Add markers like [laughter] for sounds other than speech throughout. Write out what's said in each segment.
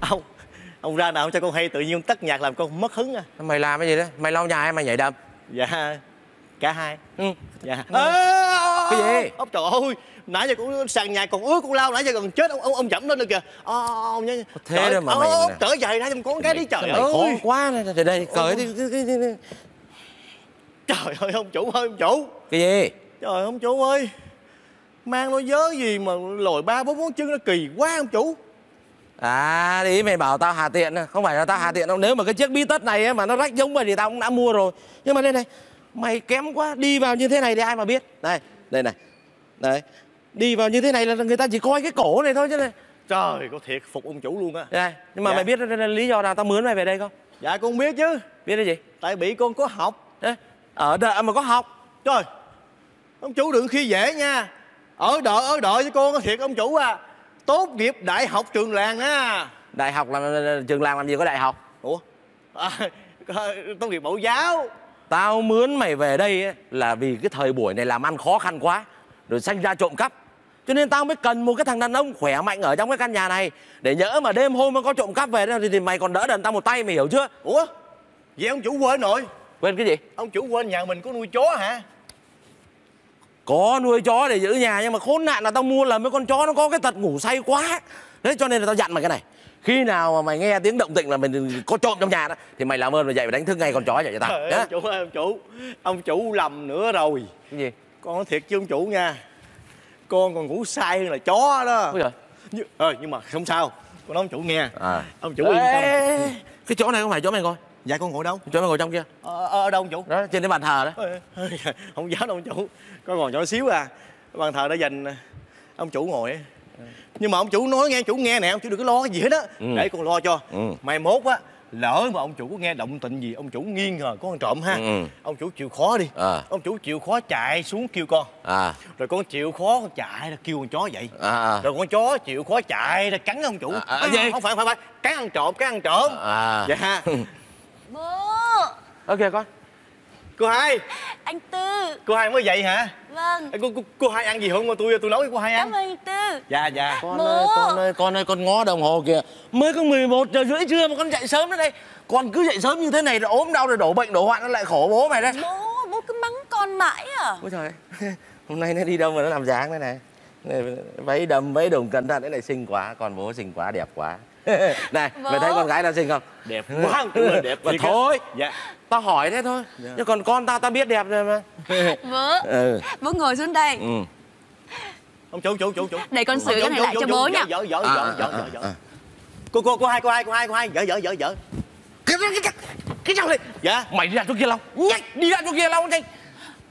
ông ông ra nào cho con hay tự nhiên ông tắt nhạc làm con mất hứng à. Mày làm cái gì đó? Mày lau nhà hay mày nhảy đầm? Dạ cả hai. Ừ. Dạ. Cái gì? Ông trời ơi nãy giờ cũng sàn nhà còn ướt con lao nãy giờ gần chết ông ông ông dẫm lên được kìa. Ờ, ông nhá thế đó mà mày ông trở dậy ra cho con cái đi trời ơi khó quá này đây cởi đi trời ơi ông chủ ơi ông chủ. Cái gì? Trời ông chủ ơi. Mang nó vớ gì mà lồi ba bốn món chân nó kỳ quá ông chủ. À đi mày bảo tao hà tiện. Không phải là tao hà tiện đâu. Nếu mà cái chiếc bi tất này ấy, mà nó rách giống mày thì tao cũng đã mua rồi. Nhưng mà đây này Mày kém quá. Đi vào như thế này thì ai mà biết? Đây Đây này. Đấy Đi vào như thế này là người ta chỉ coi cái cổ này thôi chứ này. Trời có thiệt phục ông chủ luôn á. Đây Nhưng mà Dạ. mày biết lý do nào tao mướn mày về đây không? Dạ con biết chứ. Biết cái gì? Tại bị con có học. Ở đợi mà có học. Trời ông chủ đừng khi dễ nha. Ở đợi ở đợi với con có thiệt ông chủ à. Tốt nghiệp đại học trường làng á. Đại học làm trường làng làm gì có đại học? Ủa? À, [laughs] tốt nghiệp mẫu giáo. Tao mướn mày về đây ấy, là vì cái thời buổi này làm ăn khó khăn quá Rồi sanh ra trộm cắp Cho nên tao mới cần một cái thằng đàn ông khỏe mạnh ở trong cái căn nhà này Để nhỡ mà đêm hôm mà có trộm cắp về thì, thì mày còn đỡ đần tao một tay mày hiểu chưa? Ủa? Vậy ông chủ quên rồi. Quên cái gì? Ông chủ quên nhà mình có nuôi chó hả? Có nuôi chó để giữ nhà nhưng mà khốn nạn là tao mua là mấy con chó nó có cái tật ngủ say quá. Thế cho nên là tao dặn mày cái này. Khi nào mà mày nghe tiếng động tĩnh là mình có trộm trong nhà đó thì mày làm ơn mày dậy và đánh thức ngay con chó dậy cho tao. Trời ơi, nhá. ông chủ ơi ông chủ. Ông chủ lầm nữa rồi. Cái gì? Con nói thiệt chứ ông chủ nha con còn ngủ say hơn là chó đó. Ôi nhưng, ờ, nhưng mà không sao. Con nói ông chủ nghe. À. ông chủ yên tâm. Ê, cái chỗ này không phải chỗ mày ngồi. Dạ con ngồi đâu? Chỗ mày ngồi trong kia. Ờ, ờ, ở đâu ông chủ? Đó trên cái bàn thờ đó. Ê, ê, không dám đâu ông chủ. Con ngồi nhỏ xíu à. Bàn thờ đã dành ông chủ ngồi. Ấy. nhưng mà ông chủ nói nghe chủ nghe nè. Ông chủ đừng có lo cái gì hết á. Ừ. để con lo cho. Ừ. mai mốt á lỡ mà ông chủ có nghe động tĩnh gì ông chủ nghi ngờ có con trộm ha. Ừ, ừ. ông chủ chịu khó đi. À. ông chủ chịu khó chạy xuống kêu con. À. Rồi con chịu khó con chạy ra kêu con chó vậy. À à. Rồi con chó chịu khó chạy ra cắn ông chủ. À, à, gì? không phải không phải cắn ăn trộm cắn ăn trộm. À dạ. Ha [laughs] Bố. Ok con. Cô hai. Anh Tư. Cô hai mới dậy hả Vâng. Ê, cô, cô, cô hai ăn gì không? Mà tôi tôi nấu cho cô hai ăn. Cảm ơn Tư. Dạ dạ. Con Bố. ơi con ơi con ơi con ngó đồng hồ kìa. Mới có 11 giờ rưỡi trưa mà con dậy sớm đến đây. Con cứ dậy sớm như thế này rồi ốm đau rồi đổ bệnh đổ hoạn nó lại khổ bố mày đấy. Bố, bố cứ mắng con mãi à? Ôi trời. [laughs] Hôm nay nó đi đâu mà nó làm dáng thế này? Này, váy đầm váy đồng cẩn thận thế này xinh quá. Con bố xinh quá đẹp quá [laughs] này Bố. mày thấy con gái nào xinh không? Đẹp quá [laughs] ơi, đẹp mà thôi dạ. tao hỏi thế thôi. Dạ. chứ còn con tao tao biết đẹp rồi mà. [laughs] Bố ừ. Bố ngồi xuống đây. Ừ. Ông chủ chủ chủ chủ. Để con sửa Ông cái này lại cho bố nha. dở dở dở dở cô cô cô hai cô hai cô hai cô hai dở dở dở dở. Cái cái cái cái sao đây dạ. Mày đi ra chỗ kia lau nhanh đi ra chỗ kia lau nhanh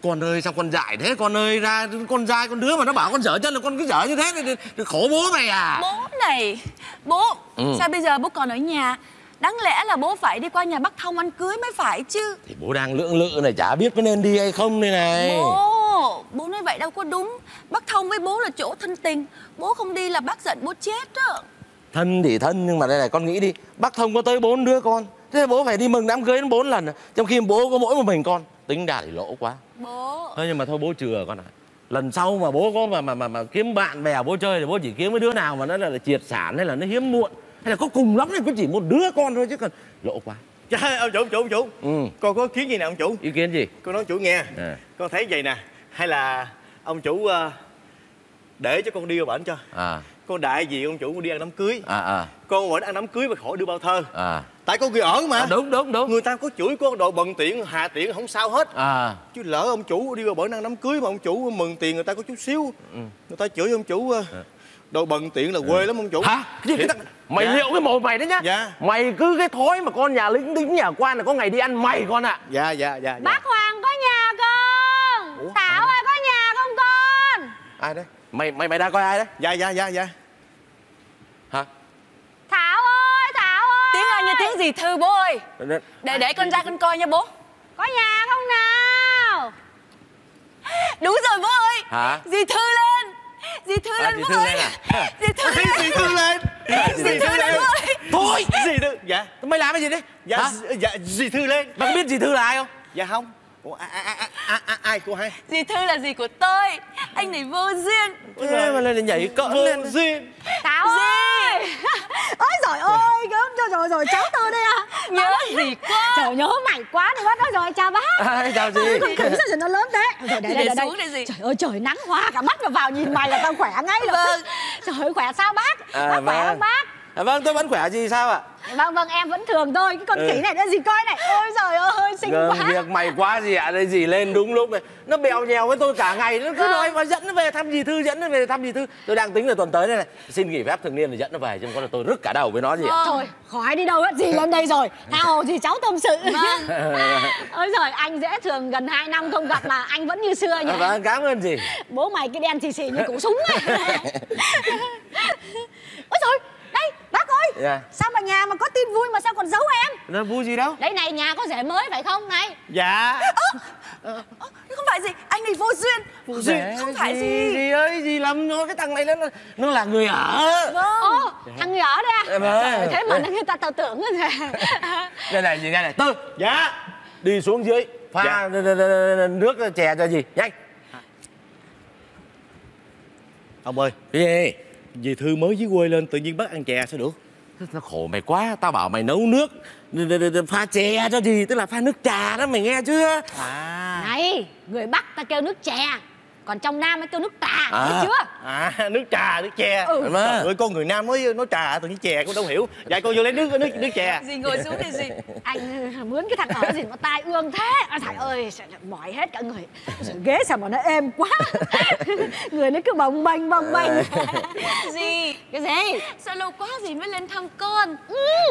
con ơi sao con dại thế? Con ơi ra con dai con đứa mà nó bảo con dở chân là con cứ dở như thế. Thì, thì, thì khổ bố mày à. Bố này Bố Ừ. Sao bây giờ bố còn ở nhà? Đáng lẽ là bố phải đi qua nhà bác Thông ăn cưới mới phải chứ. Thì bố đang lưỡng lự này chả biết có nên đi hay không đây này. Bố Bố nói vậy đâu có đúng. Bác Thông với bố là chỗ thân tình. Bố không đi là bác giận bố chết đó. Thân thì thân nhưng mà đây này con nghĩ đi. Bác thông có tới bốn đứa con thế bố phải đi mừng đám cưới đến bốn lần à? trong khi bố có mỗi một mình con. Tính ra thì lỗ quá. Bố. Thôi nhưng mà thôi bố chừa con ạ. Lần sau mà bố có mà mà mà, mà kiếm bạn bè bố chơi thì bố chỉ kiếm cái đứa nào mà nó là, là triệt sản hay là nó hiếm muộn. Hay là có cùng lắm thì có chỉ một đứa con thôi chứ còn lỗ quá. Dạ ông chủ ông chủ ông chủ. Ừ. Con có ý kiến gì nè ông chủ? Ý kiến gì? Con nói chủ nghe. À, con thấy vậy nè hay là ông chủ ờ, để cho con đi vào bển cho. À. Con đại diện ông chủ con đi ăn đám cưới. À à. Con vẫn ăn đám cưới mà khỏi đưa bao thơ. À, tại con kia ở mà. À đúng đúng đúng. Người ta có chửi con đồ bận tiện hà tiện không sao hết. À. Chứ lỡ ông chủ đi vào bển ăn đám cưới mà ông chủ mừng tiền người ta có chút xíu. Ừ. người ta chửi ông chủ ờ, đồ bận tiện là quê lắm ông chủ. Hả? Cái gì? Cái thằng- mày Dạ. liệu cái mồm mày đấy nhá. Dạ. mày cứ cái thói mà con nhà lính lính nhà quan là có ngày đi ăn mày con ạ. Dạ dạ dạ dạ. Bác Hoàng có nhà không? Ủa? Thảo ơi có nhà không con? Ai đấy? Mày mày mày đang coi ai đấy? Dạ dạ dạ dạ. Hả? Thảo ơi. Thảo ơi Tiếng gì Thư bố ơi? Để để. Con ra con coi nha bố. Có nhà không nào? Đúng rồi bố ơi. Hả? Dì Thư lên. Dì Thư À, lên dì bố Thư ơi. lên à? [laughs] Dì Thư lên. dì thư lên. Dì Thư lên cái gì đấy? Dạ, Hả? dạ dì Thư lên. Bà có biết dì thư là ai không? Dạ không. Ủa, a, a, a, a, ai cô hai? Dì Thư là dì của tôi. Anh này vô duyên. Thế mà lên nhảy cỡ lên. Vô duyên Táo ơi. Ôi trời ơi cho rồi rồi cháu tôi đây à. Nhớ dì quá. Trời nhớ mày quá đi bắt đó rồi chào bác. À, chào chị. Con khỉ sao giờ nó lớn thế. Rồi Để đây đây, đây. xuống đây gì? Trời ơi trời nắng hoa cả mắt mà vào nhìn mày là tao khỏe ngay lập Vâng. tức Trời ơi khỏe sao bác? À, Bác khỏe vâng. không bác? À, vâng tôi vẫn khỏe gì sao ạ Vâng vâng em vẫn thường thôi Cái con Ừ. khỉ này đã gì coi này. Ôi trời ơi xinh Vâng, quá. việc mày quá gì ạ? Đây gì lên đúng lúc này. Nó bèo nhèo với tôi cả ngày nó cứ Vâng. nói mà dẫn nó về thăm dì thư dẫn nó về thăm dì thư. Tôi đang tính là tuần tới đây này xin nghỉ phép thường niên để dẫn nó về chứ có là tôi rứt cả đầu với nó gì ạ. Vâng. Thôi khỏi đi đâu hết gì lên đây rồi. [laughs] Nào gì cháu tâm sự. Vâng. [laughs] Ôi trời anh dễ thường gần 2 năm không gặp mà anh vẫn như xưa nhỉ? À, vâng cảm ơn gì? Bố mày cái đen xì xì như củ súng ấy. [laughs] Ôi trời đây bác ơi Dạ. sao mà nhà mà có tin vui mà sao còn giấu em? Nó vui gì đâu. Đây này nhà có rể mới phải không này? Dạ. Ơ, Không phải gì Anh này vô duyên. Vô duyên Không phải gì gì. ơi gì lầm nó cái thằng này nó nó là người ở. Vâng. Ô thằng người ở đây à? Dạ vâng. Trời, thế mà người ta tao tưởng rồi [laughs] đây này gì nghe này. Tư Dạ. Đi xuống dưới pha Dạ. nước chè cho gì? Nhanh. Ông ơi. Cái gì Dì Thư mới dưới quê lên tự nhiên bắt ăn chè sao được? Nó khổ mày quá tao bảo mày nấu nước pha chè cho gì? Tức là pha nước trà đó mày nghe chưa? À. Này người bắc ta kêu nước chè còn trong nam mới kêu nước trà À. thấy chưa? À nước trà nước chè. Ừ. Trời ơi con người Nam nói nói trà tự nhiên chè con đâu hiểu. Dạ con vô lấy nước nước nước chè. Dì ngồi xuống đi dì anh mướn cái thằng ở gì mà tai ương thế. À, ơi mỏi hết cả người. Ghế sao mà nó êm quá. [laughs] Người nó cứ bồng bềnh bồng bềnh. Dì [laughs] cái gì? Sao lâu quá dì mới lên thăm con.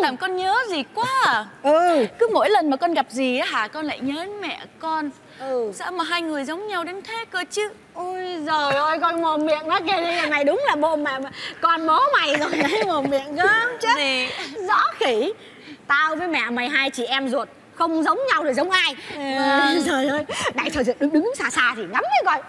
Làm con nhớ dì quá. À. ừ. Cứ mỗi lần mà con gặp dì á hả Con lại nhớ mẹ con ừ. Sao mà hai người giống nhau đến thế cơ chứ? Ôi giời ơi con mồm miệng nó kia đây này đúng là bồ mà con bố mày rồi [laughs] đấy mồm miệng gớm chứ. Dì rõ khỉ. Tao với mẹ mày hai chị em ruột không giống nhau thì giống ai. Ừ. trời ơi này trời đứng đứng xa xa thì ngắm đi coi.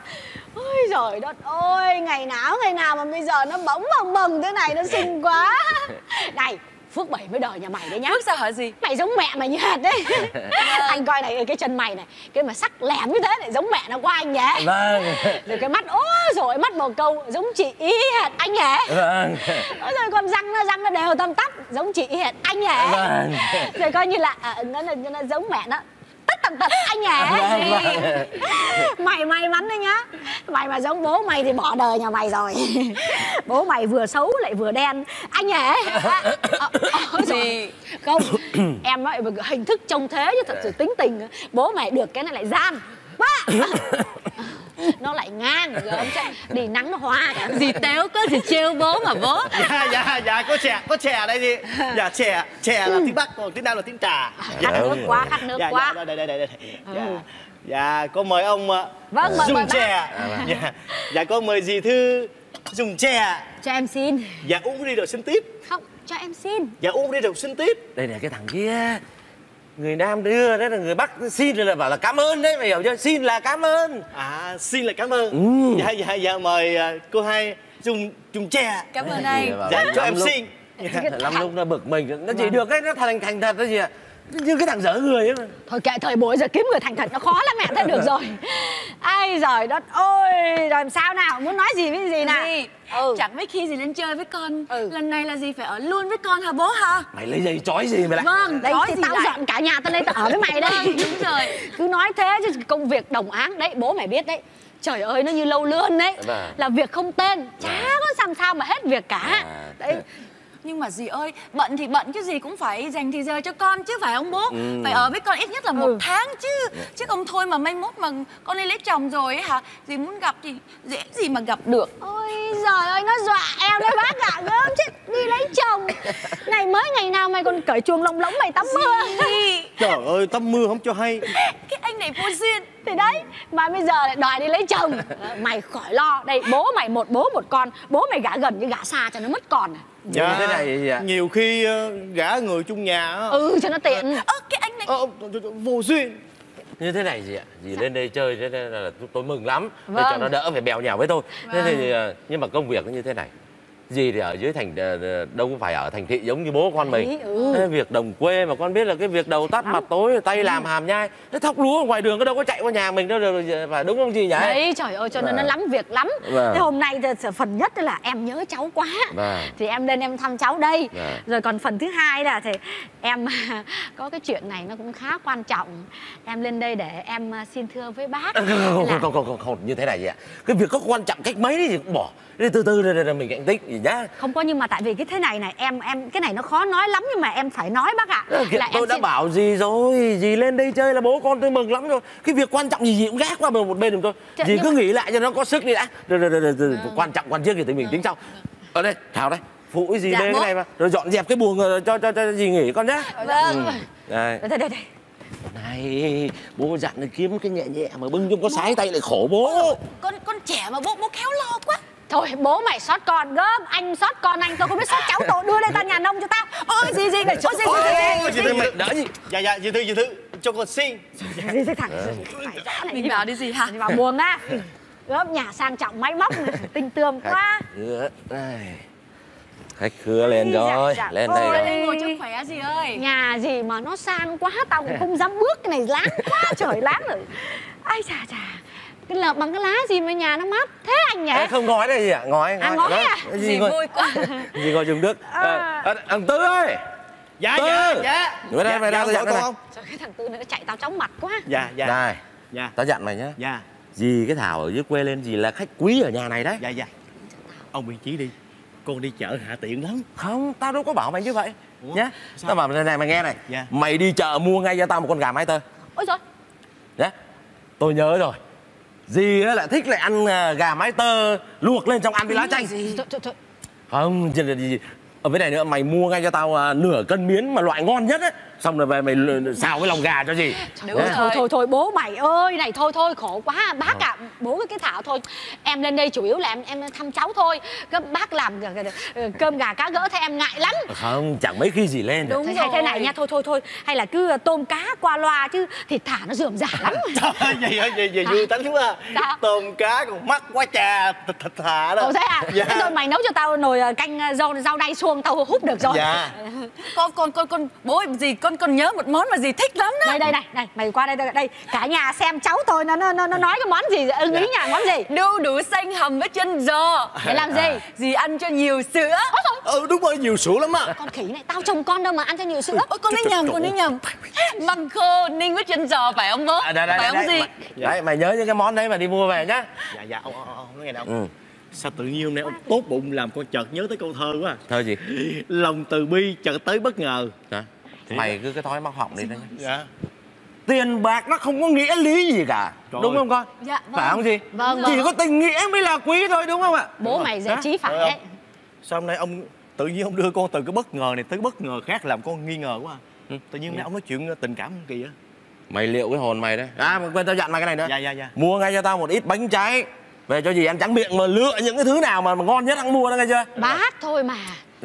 Ôi trời đất ơi ngày nào ngày nào mà bây giờ nó bỗng bồng bồng thế này nó xinh quá. [laughs] Này phước bảy mới đời nhà mày đấy nhá. Phước sao hả dì mày giống mẹ mày như hệt đấy. [laughs] Anh coi này cái chân mày này cái mà sắc lẻm như thế lại giống mẹ nó của anh nhỉ? Vâng. Rồi cái mắt ôi rồi mắt bồ câu giống chị ý hệt anh nhỉ? Vâng. Rồi con răng nó răng nó đều tăm tắp giống chị y hệt anh nhỉ? Vâng. rồi coi như là à, nó, là nó giống mẹ nó tất tần tật anh nhỉ? Vâng, vâng. mày may mắn đấy nhá. Mày mà giống bố mày thì bỏ đời nhà mày rồi bố mày vừa xấu lại vừa đen. Anh nhỉ à, à, ôi Dì không [clears throat] em nói hình thức trông thế chứ thật sự tính tình. Bố mày được cái này lại gian quá. [laughs] Nó lại ngang gớm chứ đi nắng nó hoa. Cả Dì téo có gì trêu bố mà bố. [laughs] Dạ dạ dạ có chè có chè ở đây đi Dạ chè chè là tiếng Bắc còn tiếng Nam là tiếng trà. Khát nước quá khát nước dạ, quá. dạ, đây đây đây đây dạ, dạ có mời ông uh, Vâng, mời- dùng mời bác. chè. Dạ, dạ có mời dì thư dùng chè. Cho em xin. Dạ uống đi rồi xin tiếp. Không cho em xin. Dạ uống đi rồi xin tiếp. Đây này cái thằng kia. Người nam đưa đấy là người bắc. Xin là bảo là cảm ơn đấy mày hiểu chưa? Xin là cảm ơn. À xin là cảm ơn. Ừ. dạ dạ dạ mời uh, cô hai dùng dùng chè. Cảm ơn anh. Dạ cho em xin. Dạ. lắm lúc nó bực mình. Nó chỉ được cái nó thành thành thật cái gì ạ như cái thằng dở người ấy mà. Thôi kệ thời buổi giờ kiếm người thành thật nó khó lắm mẹ thế được [laughs] rồi. Ai giời đất ôi rồi làm sao nào? Muốn nói gì với gì nào? Dì Ừ. Chẳng mấy khi dì lên chơi với con. Ừ. Lần này là dì phải ở luôn với con hả bố hả? Mày lấy giày chói gì mày lại? Vâng đây nói thì gì tao lại. dọn cả nhà tao lên tao ở với mày đây. Vâng, đúng rồi. [laughs] cứ nói thế chứ công việc đồng áng đấy bố mày biết đấy. Trời ơi nó như lâu lươn đấy. Vâng. là việc không tên. Chả có làm sao mà hết việc cả. À. đấy Nhưng mà dì ơi, bận thì bận chứ dì cũng phải dành thì giờ cho con chứ phải không bố? Ừ. Phải ở với con ít nhất là một Ừ. tháng chứ. Chứ không thôi mà mai mốt mà con đi lấy chồng rồi ấy hả? Dì muốn gặp thì dễ gì mà gặp được. ôi giời ơi nó dọa em đấy bác ạ gớm chứ đi lấy chồng này mới ngày nào mày còn cởi chuồng lông lỗng mày tắm mưa trời ơi tắm mưa không cho hay cái anh này vô duyên. thì đấy mà bây giờ lại đòi đi lấy chồng mày khỏi lo đây bố mày một bố một con bố mày gả gần như gả xa cho nó mất con à như thế này gì ạ nhiều khi ờ, gả người chung nhà á, ừ cho nó tiện. Ơ, cái anh này... ờ, vô duyên. Như thế này gì ạ dì lên đây chơi thế nên là tôi mừng lắm. Để Vâng. cho nó đỡ phải bèo nhào với tôi. Thế thì ờ, nhưng mà công việc nó như thế này Dì thì ở dưới thành ờ, ờ, đâu phải ở thành thị giống như bố con mình. Đấy, ừ. Thế việc đồng quê mà con biết là cái việc đầu tắt mặt tối tay làm hàm nhai Thế thóc lúa ngoài đường có đâu có chạy qua nhà mình đâu rồi, phải đúng không dì nhỉ? Đấy trời ơi cho nên nó Vâng. lắm việc lắm. Vâng. Thế hôm nay phần nhất là em nhớ cháu quá. Vâng. Thì em lên em thăm cháu đây. Vâng. Rồi còn phần thứ hai là thì em [laughs] có cái chuyện này nó cũng khá quan trọng. Em lên đây để em à, xin thưa với bác. [laughs] Không, là- không, không, không, không, như thế này vậy ạ. Cái việc có quan trọng cách mấy thì cũng bỏ đi từ từ rồi, rồi mình cảnh tích gì nhá. Không có nhưng mà tại vì cái thế này này em em cái này nó khó nói lắm nhưng mà em phải nói bác ạ. Ờ, kìa, là tôi đã xin- bảo gì rồi? Dì lên đây chơi là bố con tôi mừng lắm rồi. Cái việc quan trọng gì dì cũng gác qua một bên giùm tôi Dì nhưng cứ mà- nghĩ lại cho nó có sức đi đã. Rồi, rồi, rồi, rồi, rồi, Quan trọng quan trước thì tụi mình tính sau. Ở đây Thảo đây. Phụ cái gì Dạ, bố. cái này mà. Rồi dọn dẹp cái buồng ờ, cho cho cho dì nghỉ con nhá. Vâng. Đây Đây. đây đây, đây. Này Bố dặn là kiếm cái nhẹ nhẹ mà bưng trong có sái tay lại khổ bố. Con con trẻ mà bố bố khéo lo quá Thôi bố mày sót con gớm Anh sót con anh tôi không biết sót cháu tôi Đưa đây tao nhà nông cho tao. Ôi gì gì Ôi gì gì gì gì? Mày? Đỡ gì Dạ dạ dì Thư dì Thư cho con xin. Gì gì rõ này Mình bảo đi gì hả? Buồng á. Gớm nhà sang trọng máy móc tinh tươm quá. Khách khứa lên Dạ, rồi dạ. Lên Ôi. đây rồi. Lên ngồi cho khỏe gì ơi. Nhà gì mà nó sang quá Tao cũng không dám bước cái này láng quá Trời láng rồi. Ai chà chà Cái lợp bằng cái lá gì mà nhà nó mát Thế anh nhỉ? Không ngói đây gì ạ? Ngói À, ngói. Đó, à? Gì ngồi- vui quá. [laughs] gì ngồi dùng nước. À. à, à, thằng tư ơi! Dạ Tư! dạ dạ. Về đây, Dạ, về đây, dạ, tôi gọi dặn con Trời cái thằng Tư này nó chạy tao chóng mặt quá. Dạ dạ. Này dạ. tao dặn mày nhá. Dạ. Dì cái thảo ở dưới quê lên dì là khách quý ở nhà này đấy. Dạ dạ. Ông biên chí đi. Con đi chợ hạ tiện lắm. Không tao đâu có bảo mày như vậy. Ủa, nhá sao? tao bảo này, này mày nghe này. Dạ. mày đi chợ mua ngay cho tao một con gà mái tơ. Ôi rồi nhá tôi nhớ rồi á lại thích lại ăn à, gà mái tơ luộc lên trong ăn với lá chanh trời. không chứ là gì ở bên này nữa mày mua ngay cho tao à, nửa cân miến mà loại ngon nhất á xong rồi về mày xào cái lòng gà cho gì? Đúng rồi. thôi thôi thôi bố mày ơi này thôi thôi khổ quá. Bác ạ bố cái cái thảo thôi. Em lên đây chủ yếu là em em thăm cháu thôi. Cái bác làm g- g- cơm gà cá gỡ thế em ngại lắm. Không chẳng mấy khi gì lên Đúng Thế hay thế rồi. này nha thôi thôi thôi. Hay là cứ tôm cá qua loa chứ thịt thả nó dườm giả lắm. [laughs] Trời ơi vậy ơi vậy vậy vui tính quá. Sao? tôm cá còn mắc quá trà thịt thà đó. Ồ thế à? dạ. Thế thôi mày nấu cho tao nồi ờ, canh ờ, rau rau đay xuông tao húp được rồi. dạ. [laughs] Con con con con bố gì con con nhớ một món mà gì thích lắm đó. Đây đây đây, này, mày qua đây đây, đây. Cả nhà xem cháu tôi nó nó nó nó nói cái món gì ưng ý nhà món gì? Đu đủ xanh hầm với chân giò. Để làm gì? Dì ăn cho nhiều sữa. Ừ đúng rồi nhiều sữa lắm á Con khỉ này, tao chồng con đâu mà ăn cho nhiều sữa. Ôi con nói nhầm con nói nhầm. Măng khô ninh với chân giò phải không bố? À, đây, đây, Phải đây, không đây. gì Đấy, mày nhớ những cái món đấy mà đi mua về nhá. Dạ dạ ông, ông, ông nói nghe ông. Ừ. sao tự nhiên hôm nay ông tốt bụng làm con chợt nhớ tới câu thơ quá Thôi gì? Lòng từ bi chợt tới bất ngờ Đó. Mày cứ cái thói móc họng đi đấy nhá. dạ Tiền bạc nó không có nghĩa lý gì cả Trời Đúng ơi. không con? Dạ, vâng. Phải không gì? Vâng, Chỉ vâng. có tình nghĩa mới là quý thôi đúng không ạ? Bố mày dễ trí phải đấy. sao hôm nay ông tự nhiên ông đưa con từ cái bất ngờ này tới bất ngờ khác làm con nghi ngờ quá à. Ừ. tự nhiên nay ông nói chuyện tình cảm kỳ á Mày liệu cái hồn mày đấy À mà quên tao dặn mày cái này nữa dạ dạ dạ Mua ngay cho tao một ít bánh trái Về cho gì ăn trắng miệng mà lựa những cái thứ nào mà, mà ngon nhất ăn mua đó nghe chưa? Bác thôi mà.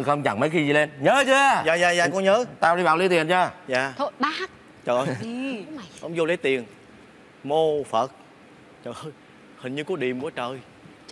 Không? Chẳng mấy khi gì lên. Nhớ chưa? dạ dạ dạ con nhớ. Tao đi vào lấy tiền chưa? dạ. Thôi bác. trời ơi. Ông vô lấy tiền. Mô phật. Trời ơi. Hình như có điềm quá trời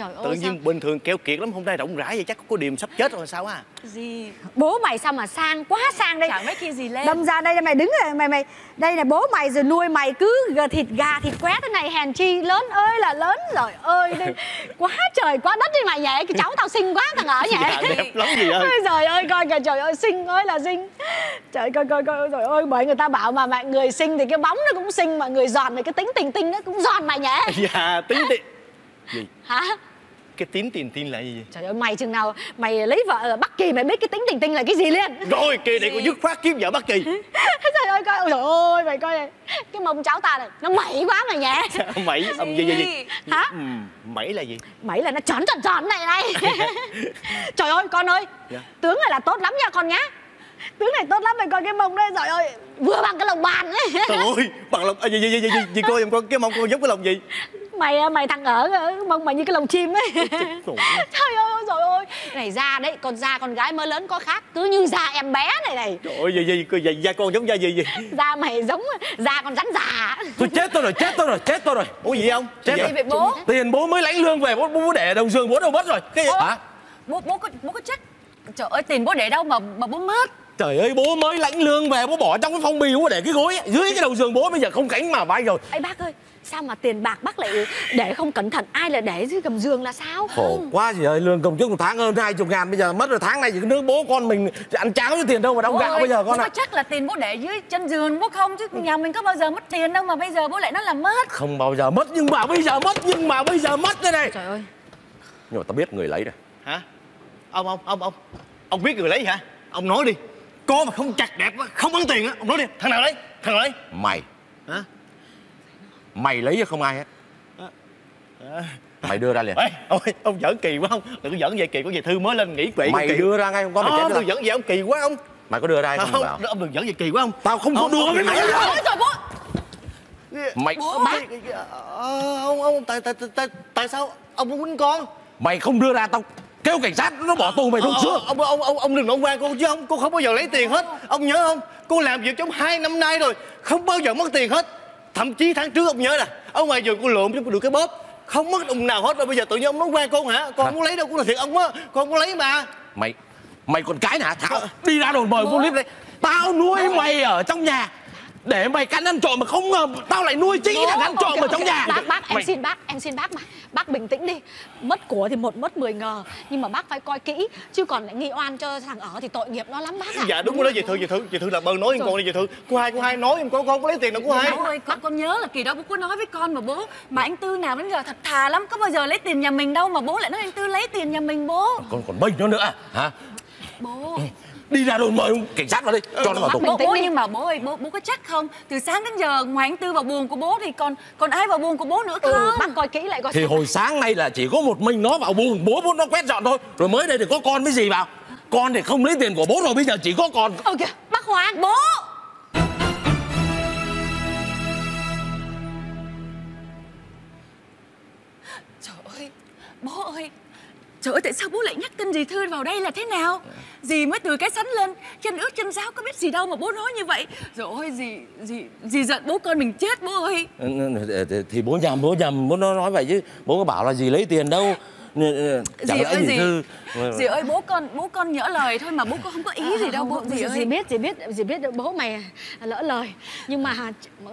Trời tự ơi sao? nhiên bình thường keo kiệt lắm hôm nay rộng rãi vậy chắc có điềm sắp chết rồi sao á? Gì? Bố mày sao mà sang quá sang đây. Chẳng mấy khi gì lên. Đâm ra đây là mày đứng rồi mày mày đây là bố mày rồi nuôi mày cứ gà- thịt gà thịt quét thế này hèn chi lớn ơi là lớn rồi ơi đây, [laughs] quá trời quá đất đi mày nhỉ cái cháu tao xinh quá thằng ở nhỉ. dạ đẹp lắm gì ơi trời ơi coi kìa trời ơi xinh ơi là xinh. Trời coi coi coi trời ơi bởi người ta bảo mà mọi người xinh thì cái bóng nó cũng xinh mà người giòn thì cái tính tình tinh nó cũng giòn mày nhỉ. Dạ tính tiền gì hả cái tím tiền tin là gì? Trời ơi mày chừng nào mày lấy vợ ở bắc kỳ mày biết cái tính tình tinh là cái gì liền? Rồi kỳ này có dứt khoát kiếm vợ bất kỳ. [laughs] Trời ơi coi ôi trời ơi mày coi này. Cái mông cháu ta này nó mẩy quá mày nhỉ. [laughs] Mẩy ông gì gì gì? Hả? Ừ, mẩy là gì? Mẩy là nó tròn tròn tròn này này. [laughs] Trời ơi con ơi Dạ. tướng này là tốt lắm nha con nhá tướng này tốt lắm mày coi cái mông đây trời ơi. Vừa bằng cái lồng bàn ấy. Trời ơi bằng lòng à, gì gì gì gì gì, gì cô em con cái mông con giống cái lòng gì? Mày à, mày thằng ở ở mông mày như cái lồng chim ấy. Trời ơi. [laughs] trời ơi ôi trời ơi. Này da đấy con da con gái mới lớn có khác. Cứ như da em bé này này. Trời ơi gì gì da, da con giống da gì gì? Da mày giống da con rắn già. Tôi chết tôi rồi, chết tôi rồi, chết tôi rồi. Ủa gì không? Chết Gì rồi. Gì vậy bố? Tiền bố mới lãnh lương về bố, bố để đồng giường bố đâu mất rồi. Cái gì? Hả? bố bố có bố có chắc trời ơi tiền bố để đâu mà mà bố mất Trời ơi bố mới lãnh lương về bố bỏ trong cái phong bì bố để cái gối. Dưới cái đầu giường bố bây giờ không cánh mà bay rồi. Ấy bác ơi sao mà tiền bạc bác lại để không cẩn thận? Ai lại để dưới gầm giường là sao? Khổ quá gì ơi lương công chức một tháng hơn hai chục ngàn Bây giờ mất rồi tháng này chỉ nước bố con mình ăn cháo với tiền đâu mà đóng Bố gạo bây giờ con ạ. chắc là tiền bố để dưới chân giường bố không chứ nhà mình có bao giờ mất tiền đâu mà bây giờ bố lại nói là mất. Không bao giờ mất nhưng mà bây giờ mất nhưng mà bây giờ mất thế này. Trời ơi. Nhưng mà tao biết người lấy rồi hả? Ông ông ông ông ông biết người lấy hả? Ông nói đi con mà không chặt đẹp á, không ăn tiền á ông nói đi. Thằng nào lấy thằng nào lấy Mày. Hả? Mày lấy chứ không ai hết. À. Mày đưa ra liền. Ê, ôi, ông giỡn kỳ quá không đừng có giỡn vậy kỳ có gì thư mới lên nghỉ quỵ Mày kỳ. đưa ra ngay không có mày Ờ, chết đừng rồi giỡn vậy ông kỳ quá ông. Mày có đưa ra hay không không bảo? Ông đừng giỡn vậy kỳ quá ông. Tao không có ông- với mày đâu Ôi trời bố Mày ờ, ông ông tại tại tại tại sao ông muốn quýnh con? Mày không đưa ra tao kêu cảnh sát nó bỏ tù mày Ờ, lúc ờ, xưa ông ông ông ông đừng nói qua con chứ ông cô không bao giờ lấy tiền hết. Ông nhớ không? Cô làm việc trong hai năm nay rồi không bao giờ mất tiền hết. Thậm chí tháng trước ông nhớ nè ở ngoài giường cô lượm cho cô được cái bóp. Không mất đồng nào hết rồi bây giờ tự nhiên ông nói qua con hả? Con không có lấy đâu cũng là thiệt ông á. Con không có lấy mà. Mày Mày còn cái hả Thảo Đi ra đồn mời con clip đây Tao nuôi mày ở trong nhà Để mày cắn ăn trộm mà không ngờ Tao lại nuôi chính thằng ăn trộm ở trong nhà. bác bác em Mày- xin bác em xin bác mà. Bác bình tĩnh đi. Mất của thì một mất mười ngờ. Nhưng mà bác phải coi kỹ chứ còn lại nghi oan cho thằng ở thì tội nghiệp nó lắm bác ạ. Dạ đúng rồi đó dì thư dì thư dì thư là bơ nói với con đi dì thư. Cô hai cô hai nói em con con có lấy tiền đâu cô hai. Ơi, con, con nhớ là kỳ đó bố có nói với con mà bố Mà anh Tư nào đến giờ thật thà lắm Có bao giờ lấy tiền nhà mình đâu mà bố lại nói anh Tư lấy tiền nhà mình bố. Con còn bênh nó nữa à? hả? Bố Đi ra đồn mời cảnh sát vào đi Cho nó vào tù. bố, bố nhưng mà bố ơi bố bố có chắc không? Từ sáng đến giờ ngoài anh tư vào buồng của bố thì còn còn ai vào buồng của bố nữa không? ừ, bác coi kỹ lại coi Thì hồi sáng nay là chỉ có một mình nó vào buồng Bố bố nó quét dọn thôi. Rồi mới đây thì có con với gì vào. Con thì không lấy tiền của bố rồi Bây giờ chỉ có con. Ôi kìa bác Hoàng bố! Trời ơi bố ơi Trời ơi, tại sao bố lại nhắc tên dì Thư vào đây là thế nào? Dì mới từ cái sắn lên, Chân ướt chân giáo có biết gì đâu mà bố nói như vậy. Rồi ôi, dì dì dì giận bố con mình chết bố ơi. Ờ, ờ, ờ, thì bố nhầm bố nhầm, Bố nó nói vậy chứ. Bố có bảo là gì lấy tiền đâu dì ơi gì dì. Thư? Dì ơi bố con bố con nhỡ lời thôi mà bố con không có ý gì đâu bố dì dì, ơi. dì biết dì biết dì biết bố mày lỡ lời. Nhưng mà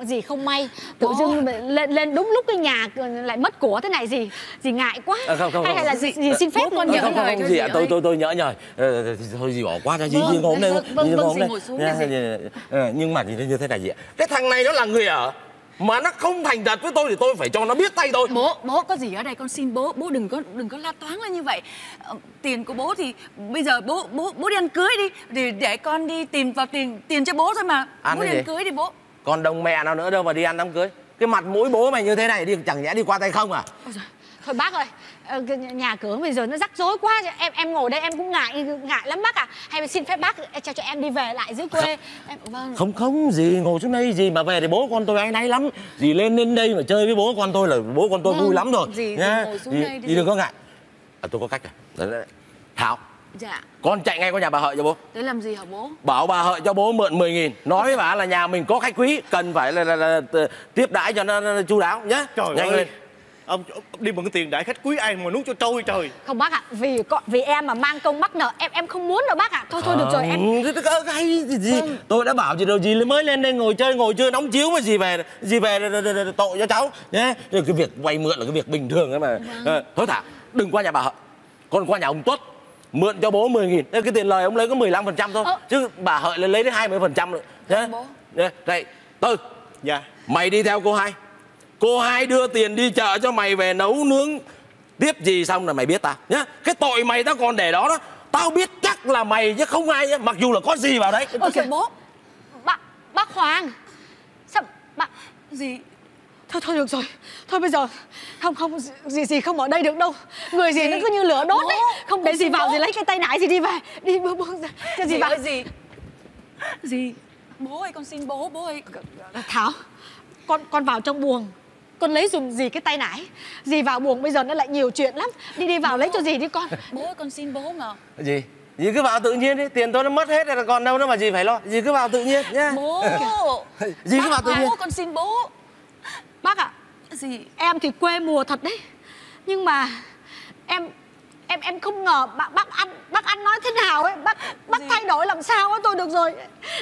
dì không may. Tự dưng lên lên đúng lúc cái nhà lại mất của thế này dì. Dì ngại quá. À, không, không, hay, không. hay là dì, dì xin phép Bố con Ờ, nhớ không, không, lời không, gì dì ạ, tôi tôi tôi nhỡ nhời Ờ, thì thôi gì bỏ qua cho dì Vâng, dì ngồi đây vâng, vâng, dì vâng, ngồi dì xuống dì. dì- ờ, nhưng mà thì như thế này gì ạ. Cái thằng này nó là người ở mà nó không thành thật với tôi thì tôi phải cho nó biết tay tôi. Bố bố có gì ở đây? Con xin bố bố đừng có đừng có la toán lên như vậy. Ờ, tiền của bố thì bây giờ bố bố bố đi ăn cưới đi. Để để con đi tìm vào tiền tiền cho bố thôi mà. Ăn bố đi gì? ăn cưới đi bố. Còn đồng mẹ nào nữa đâu mà đi ăn đám cưới. Cái mặt mũi bố mày như thế này đi chẳng nhẽ đi qua tay không à? Ôi giời, thôi bác ơi ờ, nhà cửa bây giờ nó rắc rối quá em em ngồi đây em cũng ngại ngại lắm bác ạ. Hay xin phép bác cho cho em đi về lại dưới quê. Em vâng. không không gì ngồi xuống đây gì mà về thì bố con tôi áy náy lắm. Gì lên đến đây mà chơi với bố con tôi là bố con tôi Vâng, vui lắm rồi ngồi xuống Dì- đây đi, đừng có ngại. À, tôi có cách rồi đấy, đấy. thảo dạ. con chạy ngay qua nhà bà hợi cho bố. Thế làm gì hả bố? Bảo bà hợi cho bố mượn 10 nghìn. Nói với bà là nhà mình có khách quý cần phải là, là, là, là tiếp đãi cho nó, nó chu đáo nhá. Trời nhanh ơi. lên ông, ông đi mượn cái tiền đại khách quý ai mà nuốt cho trôi trời? Không bác ạ vì con vì em mà mang công mắc nợ em em không muốn đâu bác ạ. Thôi thôi được rồi em cái- cái gì, gì? tôi đã bảo gì đâu gì mới lên đây ngồi chơi ngồi chưa đóng chiếu mà gì về gì về tội cho cháu. Nhé rồi cái việc vay mượn là cái việc bình thường ấy mà. Ờ, thôi thả đừng qua nhà bà. Con qua nhà ông tuất mượn cho bố 10 nghìn. Thế cái tiền lời ông lấy có 15 phần trăm thôi. Ờ. chứ bà hợi lên lấy đến 20 phần trăm nhé Bố. Nhé, đây tư. Dạ. Mày đi theo cô hai cô hai đưa tiền đi chợ cho mày về nấu nướng. Tiếp gì xong là mày biết tao nhá. Cái tội mày tao còn để đó đó. Tao biết chắc là mày chứ không ai nhá. Mặc dù là có gì vào đấy. Ôi trời bố. Bác bác Hoàng. Sao bác gì? Thôi thôi được rồi. Thôi bây giờ không không gì gì không ở đây được đâu. Người gì nó cứ như lửa đốt Bố, đấy không để gì vào bố. gì lấy cái tay nải gì đi về. Đi bố bố ra cho gì gì vào? ơi gì? Gì? Bố ơi con xin bố bố ơi. Thảo con con vào trong buồng con lấy dùng gì cái tay nải gì vào buồng bây giờ nó lại nhiều chuyện lắm. Đi đi vào lấy cho gì đi con. Bố ơi con xin bố mà. Gì? Gì cứ vào tự nhiên đi. Tiền tôi nó mất hết rồi còn đâu nữa mà gì phải lo. Gì cứ vào tự nhiên nhá. Bố. Gì cứ vào tự nhiên. bố con xin bố. Bác ạ gì? em thì quê mùa thật đấy. Nhưng mà em em em không ngờ bác bác ăn bác ăn nói thế nào ấy. Bác bác Dì- thay đổi làm sao ấy tôi được rồi.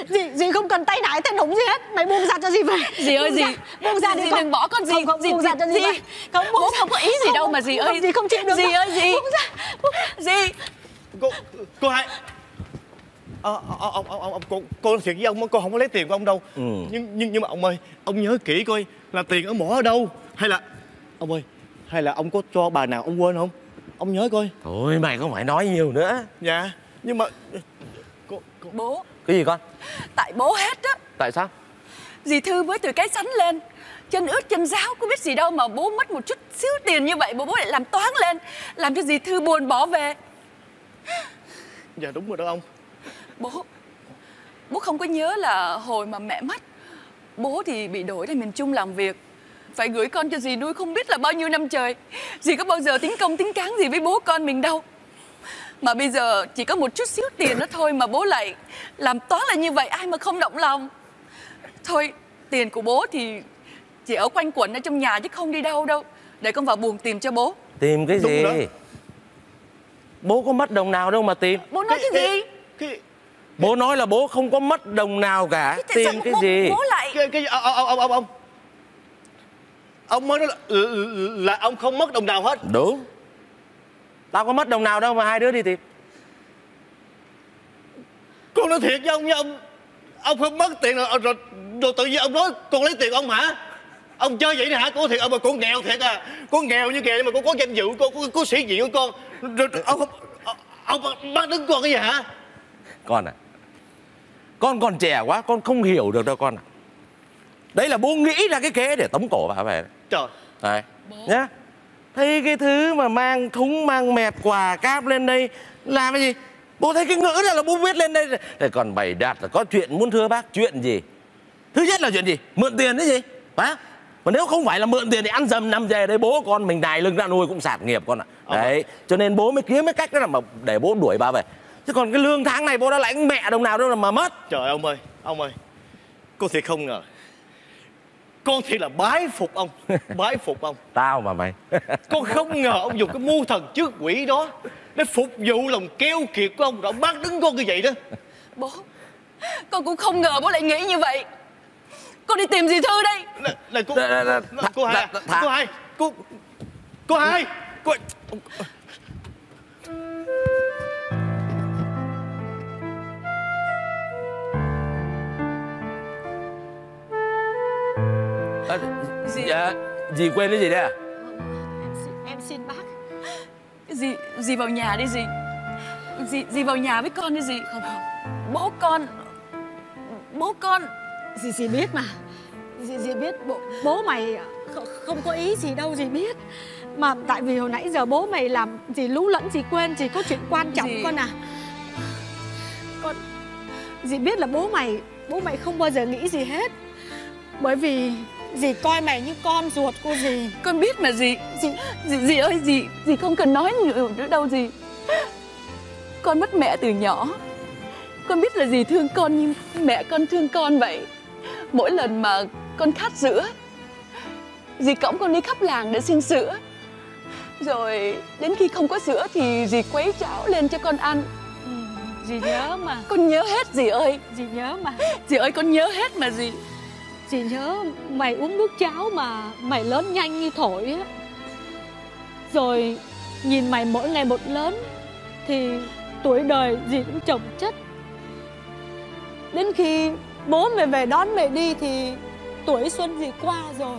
Dì dì không cần tay nải tay đủng gì hết. Mày buông ra cho dì về Dì ơi dì ra, buông ra đi dì con. đừng bỏ con dì không, không, dì buông ra cho dì, về không buông không có ý gì đâu mà dì ơi. dì không chịu được dì ơi dì buông ra. Dì cô cô hai. Ờ, ờ, ông ông ông ông cô cô nói thiệt với ông cô không có lấy tiền của ông đâu. Ừ. nhưng nhưng nhưng mà ông ơi ông nhớ kỹ coi là tiền ông bỏ ở đâu? Hay là ông ơi hay là ông có cho bà nào ông quên không ông nhớ coi. Thôi mày không phải nói nhiều nữa. Dạ nhưng mà cô, cô bố. Cái gì con? Tại bố hết á. Tại sao? Dì thư với từ cái sắn lên. Chân ướt chân ráo có biết gì đâu mà bố mất một chút xíu tiền như vậy mà bố lại làm toán lên làm cho dì thư buồn bỏ về. Dạ đúng rồi đó ông. Bố bố không có nhớ là hồi mà mẹ mất bố thì bị đổi ra miền trung làm việc phải gửi con cho dì nuôi không biết là bao nhiêu năm trời. Dì có bao giờ tính công tính cán gì với bố con mình đâu. Mà bây giờ chỉ có một chút xíu tiền đó thôi mà bố lại làm toán là như vậy ai mà không động lòng. Thôi tiền của bố thì chỉ ở quanh quẩn ở trong nhà chứ không đi đâu đâu. Để con vào buồng tìm cho bố. Tìm cái gì? đó. bố có mất đồng nào đâu mà tìm. Bố nói cái gì? cái bố nói là bố không có mất đồng nào cả. Sao tìm cái bố, gì? bố lại cái cái ông ông ông ông ông mới nói là, là ông không mất đồng nào hết. Đúng. Tao có mất đồng nào đâu mà hai đứa đi tìm. Con nói thiệt với ông nha ông ông không mất tiền rồi, rồi, rồi tự nhiên ông nói con lấy tiền ông hả? Ông chơi vậy nè hả? Cô thiệt ông mà con nghèo thiệt à. Con nghèo như kìa nhưng mà con có danh dự con có, có sĩ diện của con. Rồi, ông không ông, ông bắt đứng con cái gì hả? Con à con còn trẻ quá con không hiểu được đâu con à. Đấy là bố nghĩ ra cái kế để tống cổ bà về đấy. Trời. Đấy, nhá. Thấy cái thứ mà mang thúng mang mẹt quà cáp lên đây làm cái gì? Bố thấy cái ngữ này là bố viết lên đây. Để còn bày đặt là có chuyện muốn thưa bác chuyện gì? Thứ nhất là chuyện gì? Mượn tiền đấy gì? Phải không? mà nếu không phải là mượn tiền thì ăn dầm nằm về đây bố con mình đài lưng ra nuôi cũng sạt nghiệp con ạ. Đấy cho nên bố mới kiếm cái cách đó là mà để bố đuổi bà về. Chứ còn cái lương tháng này bố đã lãnh mẹ đồng nào đâu mà mất. Trời ông ơi ông ơi. Con thiệt không ngờ con thiệt là bái phục ông [laughs] bái phục ông. Tao mà mày. [laughs] Con không ngờ ông dùng cái mưu thần trước quỷ đó để phục vụ lòng keo kiệt của ông rồi ông bắt đứng con như vậy đó. Bố Con cũng không ngờ bố lại nghĩ như vậy. Con đi tìm dì Thư đây. Này, này cô thả- cô hai à? hai cô cô hai cô à, Gì? dạ, dì quên cái gì đấy à? Em xin, em xin bác. Dì, dì vào nhà đi dì. Dì, dì vào nhà với con đi dì. Không không. Bố con Bố con. Dì dì biết mà. Dì dì biết bố, bố mày không, không có ý gì đâu dì biết. Mà tại vì hồi nãy giờ bố mày làm dì lú lẫn dì quên dì có chuyện quan trọng Dì- con à. Con dì biết là bố mày bố mày không bao giờ nghĩ gì hết. Bởi vì dì coi mày như con ruột của dì. Con biết mà dì. Dì Dì, dì ơi dì Dì không cần nói nhiều nữa đâu dì. Con mất mẹ từ nhỏ. Con biết là dì thương con như mẹ con thương con vậy. Mỗi lần mà con khát sữa Dì cõng con đi khắp làng để xin sữa. Rồi đến khi không có sữa thì dì quấy cháo lên cho con ăn. Ừ, dì nhớ mà. Con nhớ hết dì ơi. Dì nhớ mà. Dì ơi con nhớ hết mà dì Chị nhớ mày uống nước cháo mà mày lớn nhanh như thổi á. Rồi nhìn mày mỗi ngày một lớn Thì tuổi đời gì cũng chồng chất. Đến khi bố mày về đón mày đi thì tuổi xuân gì qua rồi.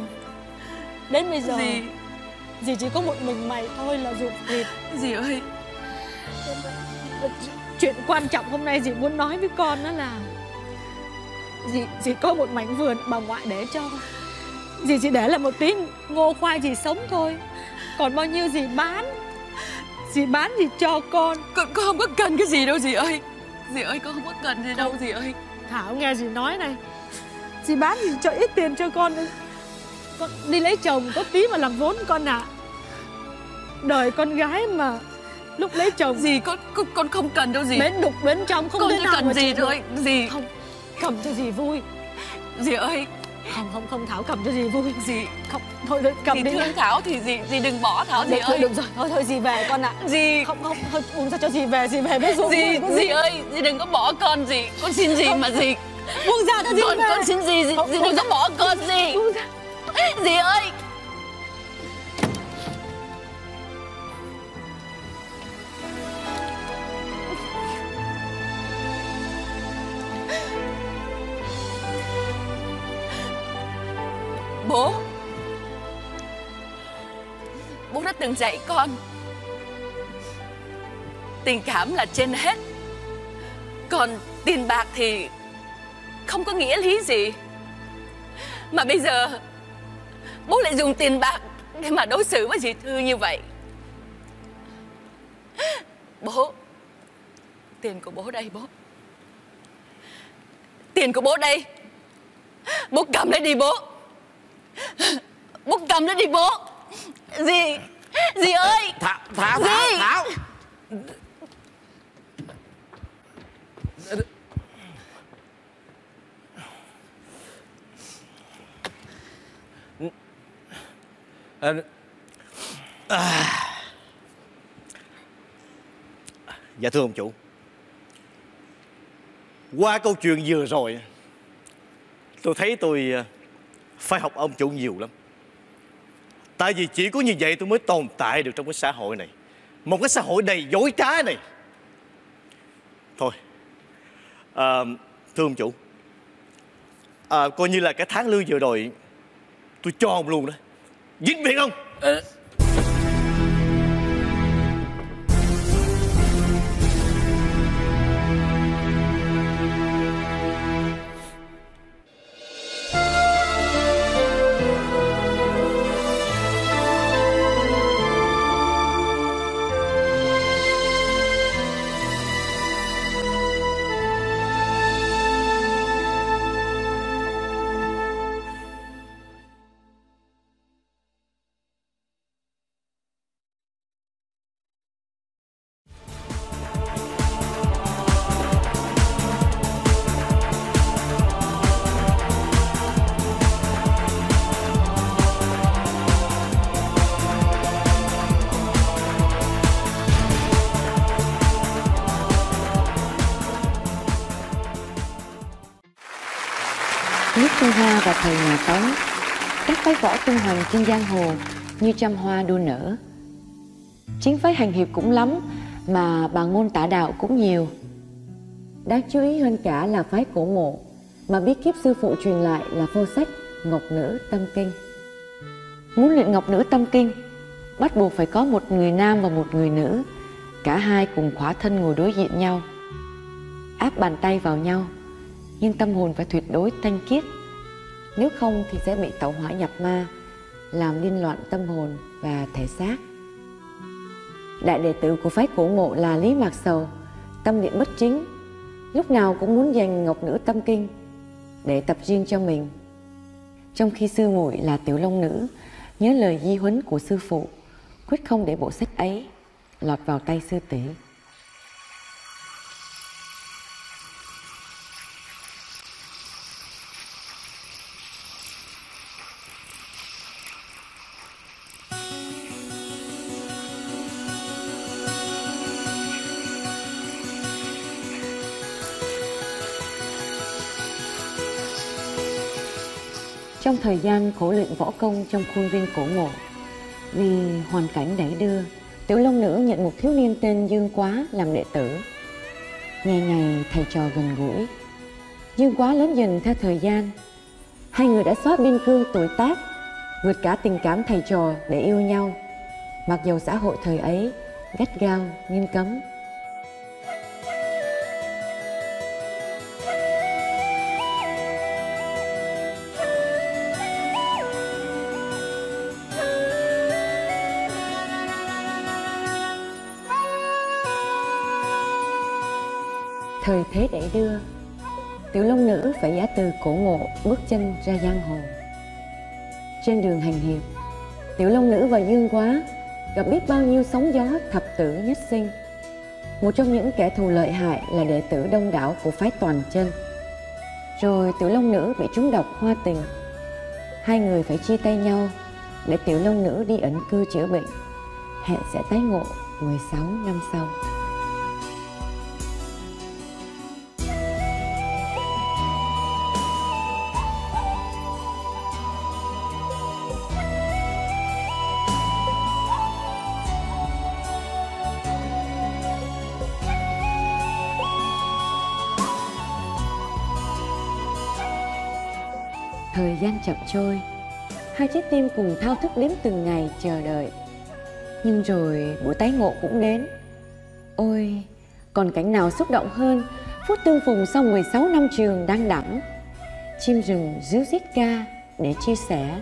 Đến bây giờ Dì dì chỉ có một mình mày thôi là ruột thịt. Dì ơi. Chuyện quan trọng hôm nay dì muốn nói với con đó là Dì, dì có một mảnh vườn bà ngoại để cho. Dì chỉ để là một tí ngô khoai dì sống thôi. Còn bao nhiêu dì bán? Dì bán dì cho con. Con, con không có cần cái gì đâu dì ơi. Dì ơi con không có cần gì đâu dì ơi. Thảo nghe dì nói này. Dì bán dì cho ít tiền cho con Con đi lấy chồng có tí mà làm vốn con ạ. Đời con gái mà Lúc lấy chồng Dì con, con, con không cần đâu dì. Bến đục bến trong không Con thể nào cần gì thôi Dì. Không cầm cho dì vui. Dì ơi không không không thảo cầm cho dì vui. Dì không thôi thôi cầm Dì đi. thương Thảo thì dì, dì đừng bỏ Thảo dì thôi ơi. được rồi. Thôi thôi dì về con ạ. Dì. Không không thôi buông ra cho dì về dì về với dũng Dì, dì ơi Dì đừng có bỏ con dì. Con xin dì mà dì. Buông ra cho dì Con, về. con xin dì Dì, dì đừng có bỏ con dì. Buông ra. Dì ơi Bố. Bố đã từng dạy con. Tình cảm là trên hết. Còn tiền bạc thì Không có nghĩa lý gì. Mà bây giờ, Bố lại dùng tiền bạc Để mà đối xử với dì Thư như vậy. Bố, Tiền của bố đây bố. Tiền của bố đây. Bố cầm lấy đi bố. Bố cầm lấy đi bố Dì Dì ơi thảo thảo thảo Gì? thảo Ờ, à. Dạ thưa ông chủ Qua câu chuyện vừa rồi Tôi thấy tôi ờ, phải học ông chủ nhiều lắm. Tại vì chỉ có như vậy tôi mới tồn tại được trong cái xã hội này. Một cái xã hội đầy dối trá này. Thôi. À, Thưa ông chủ. À, Coi như là cái tháng lương vừa rồi Tôi cho ông luôn đó. Dính miệng không? À... ấy Các phái võ tung hoành trên giang hồ Như trăm hoa đua nở. Chính phái hành hiệp cũng lắm, Mà bà ngôn tả đạo cũng nhiều. Đáng chú ý hơn cả là phái cổ mộ, Mà biết kiếp sư phụ truyền lại là phô sách Ngọc Nữ Tâm Kinh. Muốn luyện Ngọc Nữ Tâm Kinh, Bắt buộc phải có một người nam và một người nữ, Cả hai cùng khỏa thân ngồi đối diện nhau, Áp bàn tay vào nhau. Nhưng tâm hồn phải tuyệt đối thanh khiết nếu không thì sẽ bị tẩu hỏa nhập ma, làm liên loạn tâm hồn và thể xác. Đại đệ tử của phái cổ mộ là lý mạc sầu, tâm niệm bất chính, lúc nào cũng muốn giành ngọc nữ tâm kinh để tập riêng cho mình. Trong khi sư muội là tiểu long nữ, nhớ lời di huấn của sư phụ, quyết không để bộ sách ấy lọt vào tay sư tỷ. Thời gian khổ luyện võ công trong khuôn viên cổ mộ Vì hoàn cảnh đẩy đưa Tiểu Long Nữ nhận một thiếu niên tên Dương Quá làm đệ tử. Ngày ngày thầy trò gần gũi. Dương Quá lớn dần theo thời gian. Hai người đã xóa biên cương tuổi tác Vượt cả tình cảm thầy trò để yêu nhau. Mặc dầu xã hội thời ấy gắt gao, nghiêm cấm thời thế đẩy đưa. Tiểu long nữ phải giả từ cổ ngộ bước chân ra giang hồ. Trên đường hành hiệp, tiểu long nữ và dương quá gặp biết bao nhiêu sóng gió thập tử nhất sinh. Một trong những kẻ thù lợi hại là đệ tử đông đảo của phái toàn chân. Rồi tiểu long nữ bị trúng độc hoa tình. Hai người phải chia tay nhau để tiểu long nữ đi ẩn cư chữa bệnh. Hẹn sẽ tái ngộ 16 năm sau. Chậm trôi. Hai trái tim cùng thao thức đếm từng ngày chờ đợi. Nhưng rồi buổi tái ngộ cũng đến. Ôi, còn cảnh nào xúc động hơn Phút tương phùng sau 16 năm trường đang đẳng? Chim rừng ríu rít ca để chia sẻ.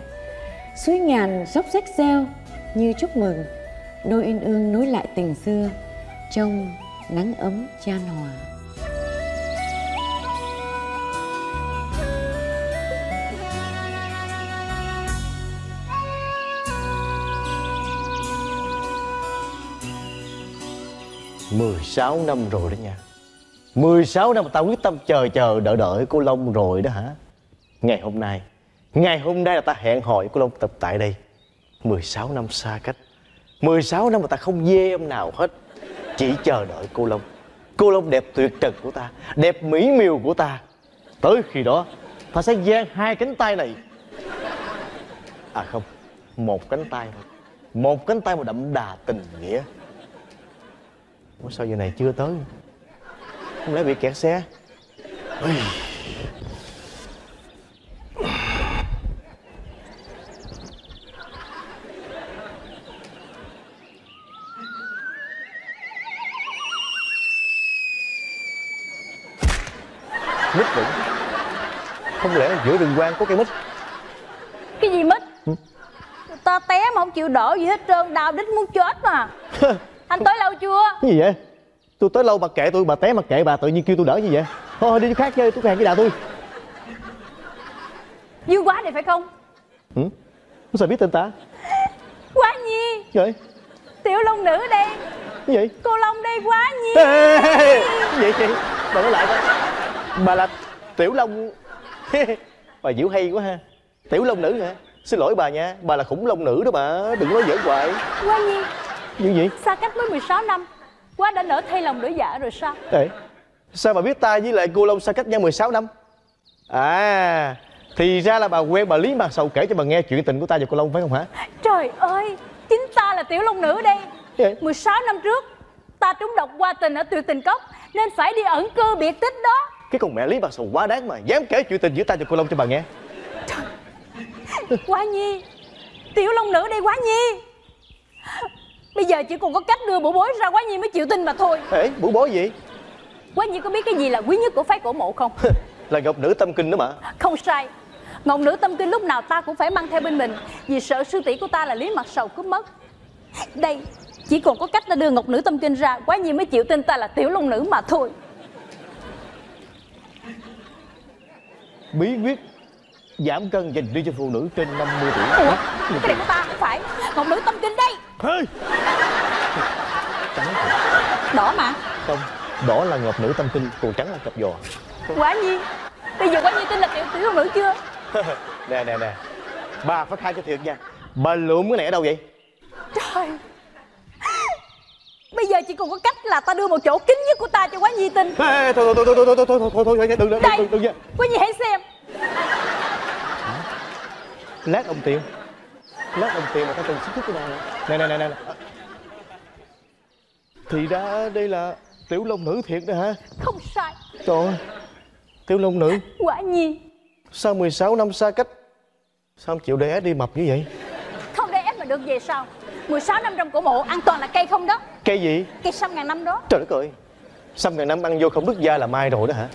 Suối ngàn róc rách reo như chúc mừng. Đôi uyên ương nối lại tình xưa Trong nắng ấm chan hòa. Mười sáu năm rồi đó nha. 16 năm mà tao quyết tâm chờ chờ đợi đợi cô Long rồi đó hả? Ngày hôm nay, Ngày hôm nay là ta hẹn hò cô Long tập tại đây. 16 năm xa cách. 16 năm mà ta không dê ông nào hết. Chỉ chờ đợi cô Long. Cô Long đẹp tuyệt trần của ta, Đẹp mỹ miều của ta. Tới khi đó, Ta sẽ giang hai cánh tay này. À không, Một cánh tay thôi. Một cánh tay mà đậm đà tình nghĩa. Ủa sao giờ này chưa tới? Không lẽ bị kẹt xe? Ui. Mít rụng Không lẽ giữa rừng quang có cây mít? Cái gì mít? Người ta té mà không chịu đổ gì hết trơn Đau đít muốn chết mà Anh tới lâu chưa? Cái gì vậy? Tôi tới lâu mà kệ tôi Bà té mà kệ bà tự nhiên kêu tôi đỡ gì vậy? Thôi thôi đi chỗ khác chơi tôi hẹn cái đà tôi. Dương quá này phải không? Ừ? sao biết tên ta? Quá nhi. Vậy? Tiểu long nữ đây Cái gì Cô Long đây quá nhi. Ê, ê, ê, gì chị Bà nói lại coi. Bà là Tiểu Long. Bà diễu hay quá ha. Tiểu Long nữ hả? Xin lỗi bà nha Bà là khủng long nữ đó bà Đừng nói giỡn hoài. Quá nhi Gì gì? Xa cách mới 16 năm Quá đã nỡ thay lòng đổi dạ rồi sao? Ê, Sao bà biết ta với lại cô Long xa cách nhau 16 năm? À Thì ra là bà quen bà Lý Mạc Sầu kể cho bà nghe chuyện tình của ta và cô Long phải không hả? Trời ơi Chính ta là tiểu long nữ đây. Gì? 16 năm trước Ta trúng độc qua tình ở tuyệt tình cốc Nên phải đi ẩn cư biệt tích đó. Cái con mẹ Lý Mạc Sầu quá đáng mà Dám kể chuyện tình giữa ta và cô Long cho bà nghe. Quá nhi Tiểu long nữ đây quá nhi Bây giờ chỉ còn có cách đưa bộ bối ra quá nhi mới chịu tin mà thôi. Ê bủ bối gì? Quá nhi có biết cái gì là quý nhất của phái cổ mộ không? [laughs] Là ngọc nữ tâm kinh đó mà. Không sai. Ngọc nữ tâm kinh lúc nào ta cũng phải mang theo bên mình Vì sợ sư tỷ của ta là Lý Mặt Sầu cướp mất. Đây Chỉ còn có cách ta đưa Ngọc nữ tâm kinh ra Quá nhi mới chịu tin ta là tiểu long nữ mà thôi. Bí quyết giảm cân dành riêng cho phụ nữ trên 50 tuổi. Ủa Cái này của ta không phải. Ngọc nữ tâm kinh đây Ê Trắng. Đỏ mà. Không Đỏ là ngọc nữ tâm kinh Còn trắng là cặp giò. Quá nhi Bây giờ quá nhi tin là tiểu tiểu nữ chưa? [laughs] Nè nè nè. Bà phải khai cho thiệt nha. Bà lượm cái này ở đâu vậy? Trời. Bây giờ chỉ còn có cách là ta đưa một chỗ kín nhất của ta cho quá nhi tin thôi thôi thôi thôi thôi thôi thôi thôi thôi thôi đừng đừng đừng đừng Quá nhi hãy xem. Lát ông tiền lát ông tiền mà ta cần xích cái này. Nè nè nè nè thì ra đây là tiểu long nữ thiệt đó hả? Không sai. Trời ơi tiểu long nữ. Quả nhi. Sau 16 năm xa cách? Sao không chịu để đi mập như vậy? Không để ép mà được về sao? 16 năm trong cổ mộ an toàn là cây không đó. Cây gì? Cây sâm ngàn năm đó. Trời đất ơi xăm ngàn năm ăn vô không đứt da là mai rồi đó hả?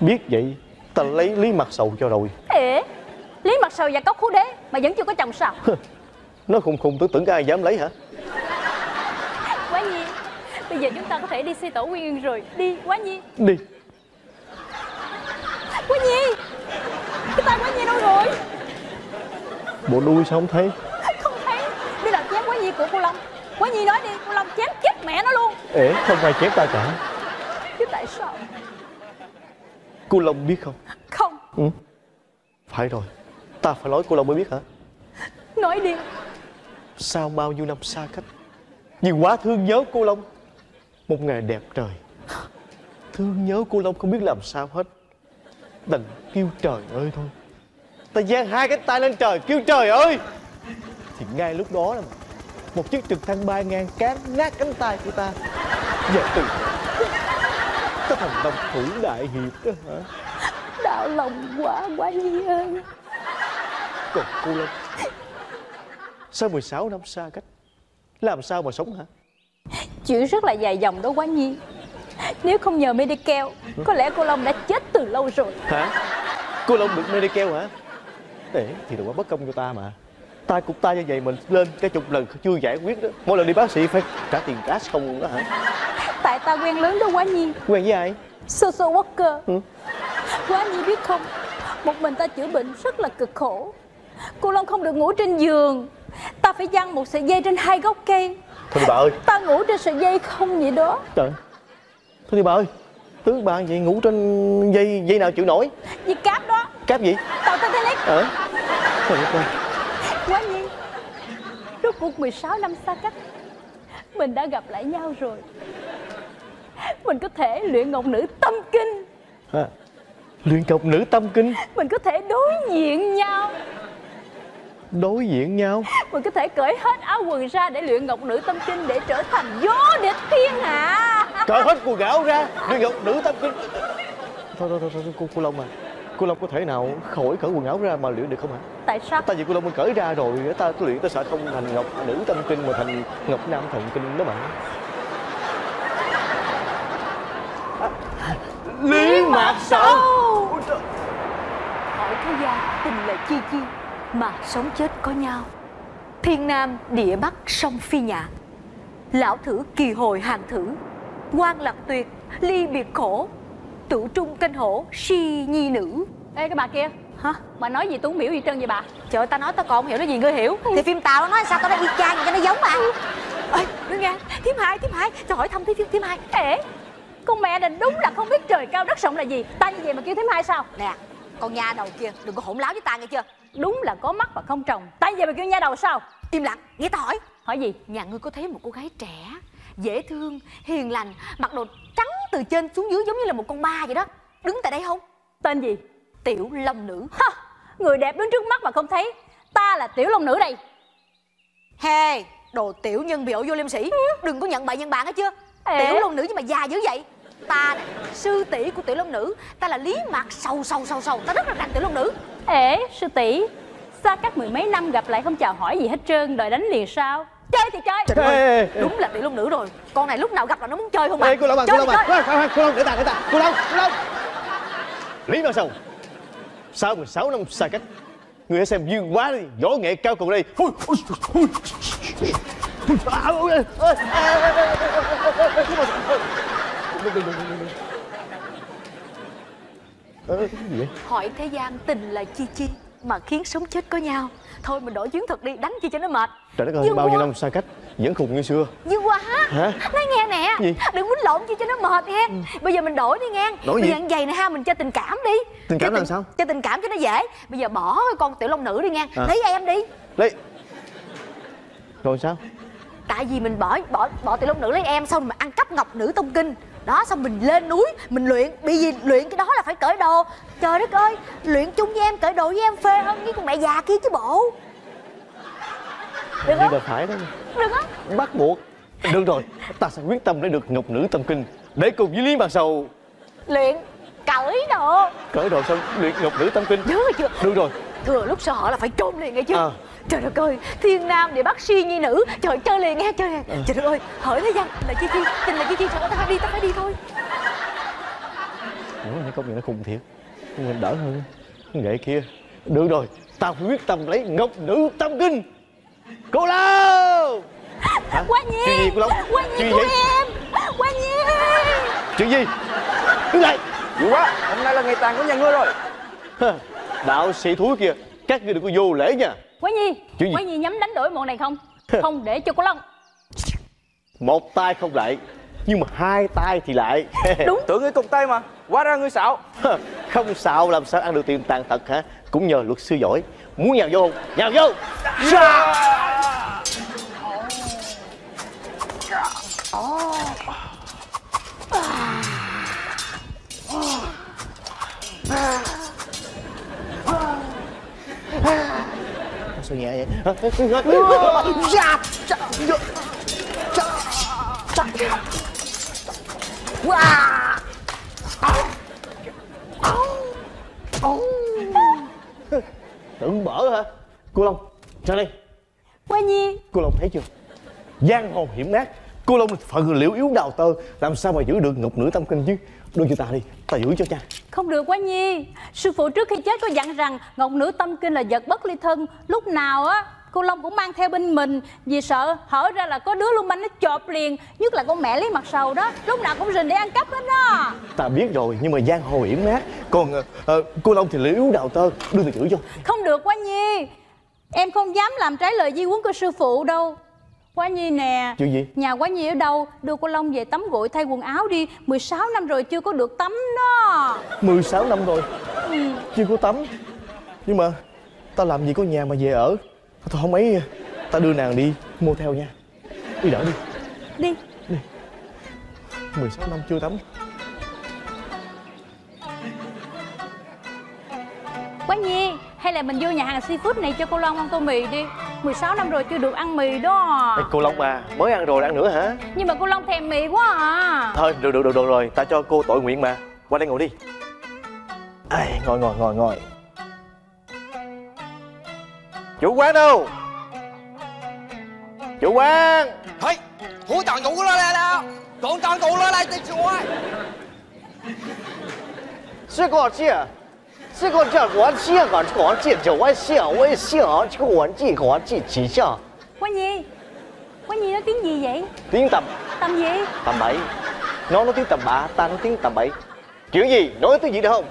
Biết vậy ta lấy lý mặt sầu cho rồi. Ê Lý mặt sầu và cốc khú đế Mà vẫn chưa có chồng sao nó khùng khùng tưởng tưởng có ai dám lấy hả? Quá nhi. Bây giờ chúng ta có thể đi xây tổ nguyên Yên rồi. Đi Quá nhi. Đi. Quá nhi. Cái tay Quá nhi đâu rồi? Bộ đuôi sao không thấy? Không thấy. Đi làm chém Quá nhi của cô Long. Quá nhi nói đi Cô Long chém chết mẹ nó luôn. Ể không ai chém ta cả. Chứ tại sao? Cô long biết không? Không. Ừ. phải rồi. Ta phải nói cô Long mới biết hả? Nói đi Sau bao nhiêu năm xa cách? Vì quá thương nhớ cô Long. Một ngày đẹp trời. Thương nhớ cô Long không biết làm sao hết. Đành kêu trời ơi thôi. Ta giang hai cái tay lên trời kêu trời ơi! Thì ngay lúc đó là Một chiếc trực thăng bay ngang cán nát cánh tay của ta. Và từ Ta thành đồng thủ đại hiệp đó hả? Đau lòng quá quá nhi ơi Còn cô Long Sau 16 năm xa cách? Làm sao mà sống hả? Chuyện rất là dài dòng đó quá nhi. Nếu không nhờ Medicare Có lẽ cô Long đã chết từ lâu rồi. Hả? Cô Long được Medicare hả? Để thì đừng quá bất công cho ta mà. Tay cục tay như vậy mình lên cái chục lần chưa giải quyết đó. Mỗi lần đi bác sĩ phải trả tiền cash không đó hả? Tại ta quen lớn đó quá nhi. Quen với ai? Social worker Ừ. Quá nhi biết không? Một mình ta chữa bệnh rất là cực khổ. Cô Long không được ngủ trên giường Ta phải giăng một sợi dây trên hai gốc cây. Thôi đi bà ơi. Ta ngủ trên sợi dây không vậy đó. Trời. Thôi đi bà ơi. Tướng bà vậy ngủ trên dây dây nào chịu nổi? Vì cáp đó. Cáp gì? Tàu Titanic ờ. Trời ơi Quá nhi Rốt cuộc 16 năm xa cách Mình đã gặp lại nhau rồi. Mình có thể luyện ngọc nữ tâm kinh. À, luyện cọc nữ tâm kinh? Mình có thể đối diện nhau đối diện nhau. [laughs] Mình có thể cởi hết áo quần ra để luyện ngọc nữ tâm kinh Để trở thành vô địch thiên hạ. [laughs] Cởi hết quần áo ra luyện cọc nữ tâm kinh. Thôi thôi thôi, thôi cô cô long à. Cô long có thể nào khỏi cởi quần áo ra mà luyện được không hả? Tại sao? tại vì cô long mình cởi ra rồi ta luyện ta sợ không thành ngọc nữ tâm kinh mà thành ngọc nam thần kinh đó mà. Lý Mạc Sầu. Hỏi thế gian tình là chi chi Mà sống chết có nhau. Thiên Nam địa Bắc sông phi nhạ Lão thử kỳ hồi hàng thử. Quan lạc tuyệt ly biệt khổ. Tự trung canh hổ si nhi nữ. Ê cái bà kia. Hả? Bà nói gì tôi không hiểu gì trơn vậy bà. Trời ơi, ta nói tao còn không hiểu nó gì ngươi hiểu. Thì phim Tàu nó nói sao tao nói y chang cho nó giống mà Ê, ngươi nghe, thím hai, thím hai. Cho hỏi thăm thím, thím, thím hai. Ê, con mẹ này đúng là không biết trời cao đất rộng là gì. Ta như vậy mà kêu thím hai sao? Nè, con nha đầu kia đừng có hỗn láo với ta nghe chưa Đúng là có mắt và không trồng. Như vậy mà kêu nha đầu sao? Im lặng, nghe ta hỏi. Hỏi gì? Nhà ngươi có thấy một cô gái trẻ Dễ thương, hiền lành Mặc đồ trắng từ trên xuống dưới giống như là một con ma vậy đó. Đứng tại đây không? Tên gì? Tiểu Long Nữ. Ha, Người đẹp đứng trước mắt mà không thấy. Ta là Tiểu Long Nữ đây. Hey, đồ tiểu nhân biểu vô liêm sĩ Đừng có nhận bậy nhân bạn hết chưa? Ê. Tiểu Long Nữ nhưng mà già dữ vậy Ta nè, sư tỷ của Tiểu Long Nữ Ta là Lý Mạc sâu sâu sâu sâu Ta rất là rành Tiểu Long Nữ Ê, sư tỷ Xa cách mười mấy năm gặp lại không chào hỏi gì hết trơn Đòi đánh liền sao Chơi thì chơi Trời ơi, Ê, ê, ê. đúng là Tiểu Long Nữ rồi Con này lúc nào gặp là nó muốn chơi không à Ê, cô Long à, cô Chơi Long à, chơi. khoan, cô Long, để ta, để ta, cô Long, cô Long. Lý Mạc Sầu, sau 16 năm xa cách, người hãy xem dương quá đi, võ nghệ cao cường đây. Đừng, đừng, đừng, đừng. Ờ, cái gì vậy? Hỏi thế gian tình là chi chi Mà khiến sống chết có nhau Thôi mình đổi chiến thuật đi, đánh chi cho nó mệt Trời đất ơi, Dương bao nhiêu năm xa cách, vẫn khùng như xưa. Dương quá Hả? Nói nghe nè Gì? Đừng quýnh lộn chi cho nó mệt nghe Bây giờ mình đổi đi nghe Đổi Bây gì? giờ vậy nè ha mình cho tình cảm đi Tình cảm Cho làm sao? Cho tình cảm cho nó dễ Bây giờ bỏ cái con tiểu long nữ đi nghe À. Lấy em đi Lấy. Rồi sao? Tại vì mình bỏ bỏ bỏ tiểu long nữ lấy em Xong mình ăn cắp ngọc nữ tông kinh đó xong mình lên núi mình luyện. Bị gì? Luyện cái đó là phải cởi đồ. Trời đất ơi luyện chung với em cởi đồ với em phê hơn với con mẹ già kia chứ bộ. Được Như không? bà phải đó. được không? Bắt buộc. Được rồi, ta sẽ quyết tâm để được ngọc nữ tâm kinh. Để cùng với Lý Mạc Sầu. Luyện cởi đồ. Cởi đồ xong luyện ngọc nữ tâm kinh. nhớ chưa? Được rồi, thừa lúc hở là phải trôn liền nghe chưa Ờ. trời đất ơi thiên nam địa bắc suy nhi nữ. Trời chơi liền nghe chơi liền. Trời đất ơi hỏi thế gian là chi chi tình là chi chi trời ơi ta phải đi ta phải đi thôi. Ủa, này công nhận nó khùng thiệt. Nhưng mình đỡ hơn. Cái Nghệ kia. Được rồi Tao phải quyết tâm lấy ngọc nữ tâm kinh. Cô Lâu Hả? quá Chuyện nhi gì cô Long? quá Chuyện nhi gì của em quá nhi Chuyện gì? Đứng lại. Dữ quá, hôm nay là ngày tàn của nhà ngươi rồi? Đạo sĩ thúi kia Các ngươi đừng có vô lễ nha Quái Nhi Chuyện gì? Quái Nhi nhắm đánh đổi mọn này không? Không để cho cô Long. Một tay không lại Nhưng mà hai tay thì lại. [laughs] Đúng. Tưởng ngươi cục tay mà, hóa ra ngươi xạo. Không xạo làm sao ăn được tiền tàn tật hả? Cũng nhờ luật sư giỏi. Muốn nhào vô không nhào vô. Dạ. Sao nhẹ vậy. Wow. tưởng bở hả? Cô long ra đây. Qua Nhi. Cô long thấy chưa? Giang hồ hiểm ác. Cô long phận liễu yếu đào tơ. Làm sao mà giữ được ngọc nữ tâm kinh chứ? Đưa cho ta đi ta giữ cho cha. Không được Quá Nhi. Sư phụ trước khi chết có dặn rằng Ngọc nữ tâm kinh là vật bất ly thân. Lúc nào á cô Long cũng mang theo bên mình Vì sợ hở ra là có đứa luôn manh nó chộp liền Nhất là con mẹ lấy mặt sầu đó. Lúc nào cũng rình để ăn cắp hết đó. Ta biết rồi nhưng mà giang hồ hiểm ác. Còn ờ, cô long thì liễu yếu đào tơ đưa ta giữ cho. Không được Quá Nhi. Em không dám làm trái lời di huấn của sư phụ đâu Quá Nhi nè. Chuyện gì? Nhà Quá Nhi ở đâu? Đưa cô Long về tắm gội thay quần áo đi. 16 năm rồi chưa có được tắm đó. 16 năm rồi? Chưa có tắm. Nhưng mà ta làm gì có nhà mà về ở? Thôi không ấy ta đưa nàng đi mua theo nha. Đi đỡ đi. Đi. 16 năm chưa tắm. Quá Nhi Hay là mình vô nhà hàng seafood này cho cô Long ăn tô mì đi 16 năm rồi chưa được ăn mì đó à. Ê, Cô Long à, mới ăn rồi ăn nữa hả? Nhưng mà cô Long thèm mì quá à. Thôi, được, được, được, được rồi, ta cho cô tội nguyện mà. Qua đây ngồi đi. Ai, Ngồi, ngồi, ngồi, ngồi. Chủ quán đâu? Chủ quán. Thôi, hủ toàn cụ lên đây đâu Còn toàn cụ lên đây, chủ ơi. Sư cô à? 这这个这我这个我这就我想我想这个我这个我这chỉ cho Quá Nhi Quá Nhi nói tiếng gì vậy tiếng tầm Tầm gì tầm bậy nó nói tiếng tầm bạ ta nói tiếng tầm bậy chuyện gì nói tiếng gì được không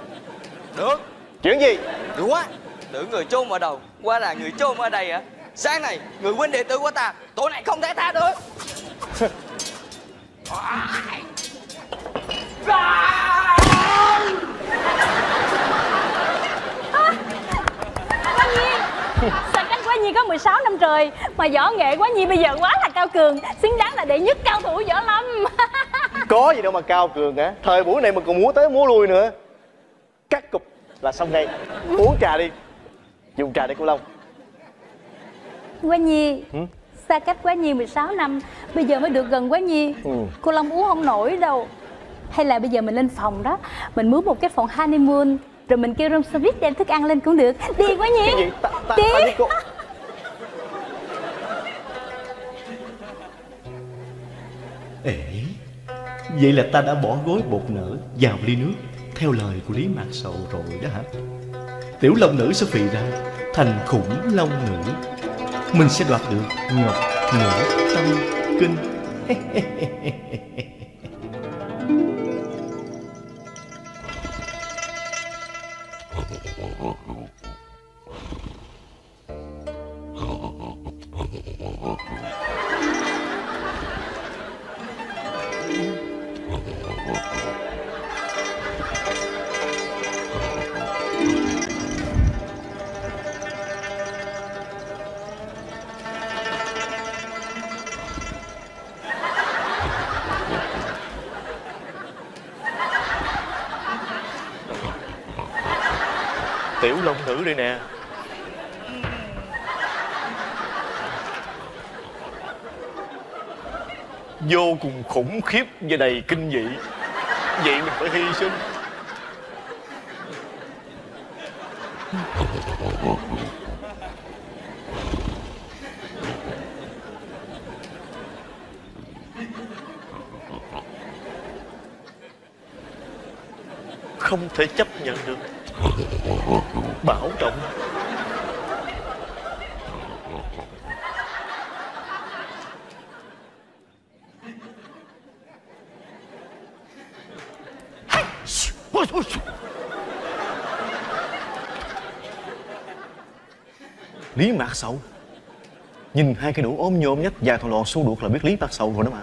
Được, chuyện gì được quá. Tưởng người chôn ở đầu, qua là người chôn ở đây hả? Sáng này, người huynh đệ tử của ta, tội này không thể tha được. [laughs] Quá có 16 năm trời. Mà võ nghệ Quá Nhi bây giờ quá là cao cường. Xứng đáng là đệ nhất cao thủ võ lâm. [laughs] Có gì đâu mà cao cường hả? Thời buổi này mà còn múa tới múa lui nữa. Cắt cục là xong ngay. Uống trà đi. Dùng trà để cô long. Quá Nhi Xa cách Quá Nhi 16 năm. Bây giờ mới được gần Quá Nhi. Ừ. Cô Long uống không nổi đâu. Hay là bây giờ mình lên phòng đó. Mình mướn một cái phòng honeymoon. Rồi mình kêu room service đem thức ăn lên cũng được. Đi Quá Nhi. Cái gì? Ta ta, Đi. ta với cô Ê, vậy là ta đã bỏ gối bột nở vào ly nước theo lời của Lý Mạc Sầu rồi đó hả? Tiểu long nữ sẽ phì ra thành khủng long nữ. Mình sẽ đoạt được ngọc nữ tâm kinh. [laughs] tiểu long nữ đây nè. Vô cùng khủng khiếp và đầy kinh dị. Vậy mình phải hy sinh. Không thể chấp nhận được bảo trọng. Lý Mạc Sầu. Nhìn hai cái đũa ôm nhôm nhất dài thò lò xô đuột là biết Lý Mạc Sầu rồi đó mà.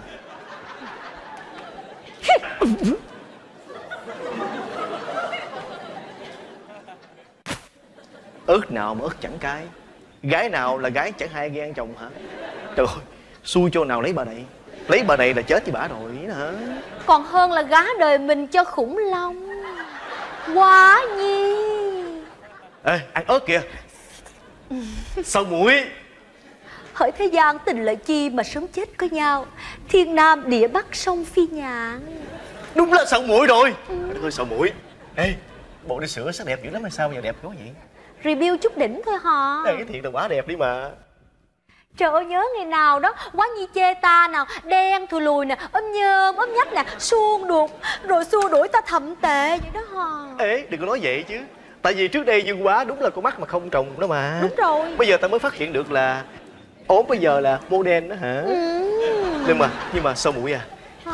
Ớt nào mà ớt chẳng cái. Gái nào là gái chẳng hai ghen chồng hả? Trời ơi xui cho nào lấy bà này? Lấy bà này là chết với bà rồi hả? Còn hơn là gá đời mình cho khủng long. Quá nhi. Ê ăn ớt kìa. Sao muội Hỡi thế gian tình lợi chi mà sống chết có nhau. Thiên nam địa bắc sông phi nhạn. Đúng là sao muội rồi. Trời ơi sao muội ê bộ đi sửa sắc đẹp dữ lắm hay sao giờ đẹp quá vậy Review chút đỉnh thôi hả? Ê, cái thiệt là quá đẹp đi mà. Trời ơi nhớ ngày nào đó Quá nhi chê ta nào Đen thùi lùi nè Ôm nhơm ôm nhách nè Suông đuột Rồi xua đuổi ta thậm tệ vậy đó hả? Ê đừng có nói vậy chứ. Tại vì trước đây dương quá đúng là con mắt mà không trồng đó mà. Đúng rồi. Bây giờ ta mới phát hiện được là ốm bây giờ là model đó hả? Ừ. nhưng mà nhưng mà sao muội à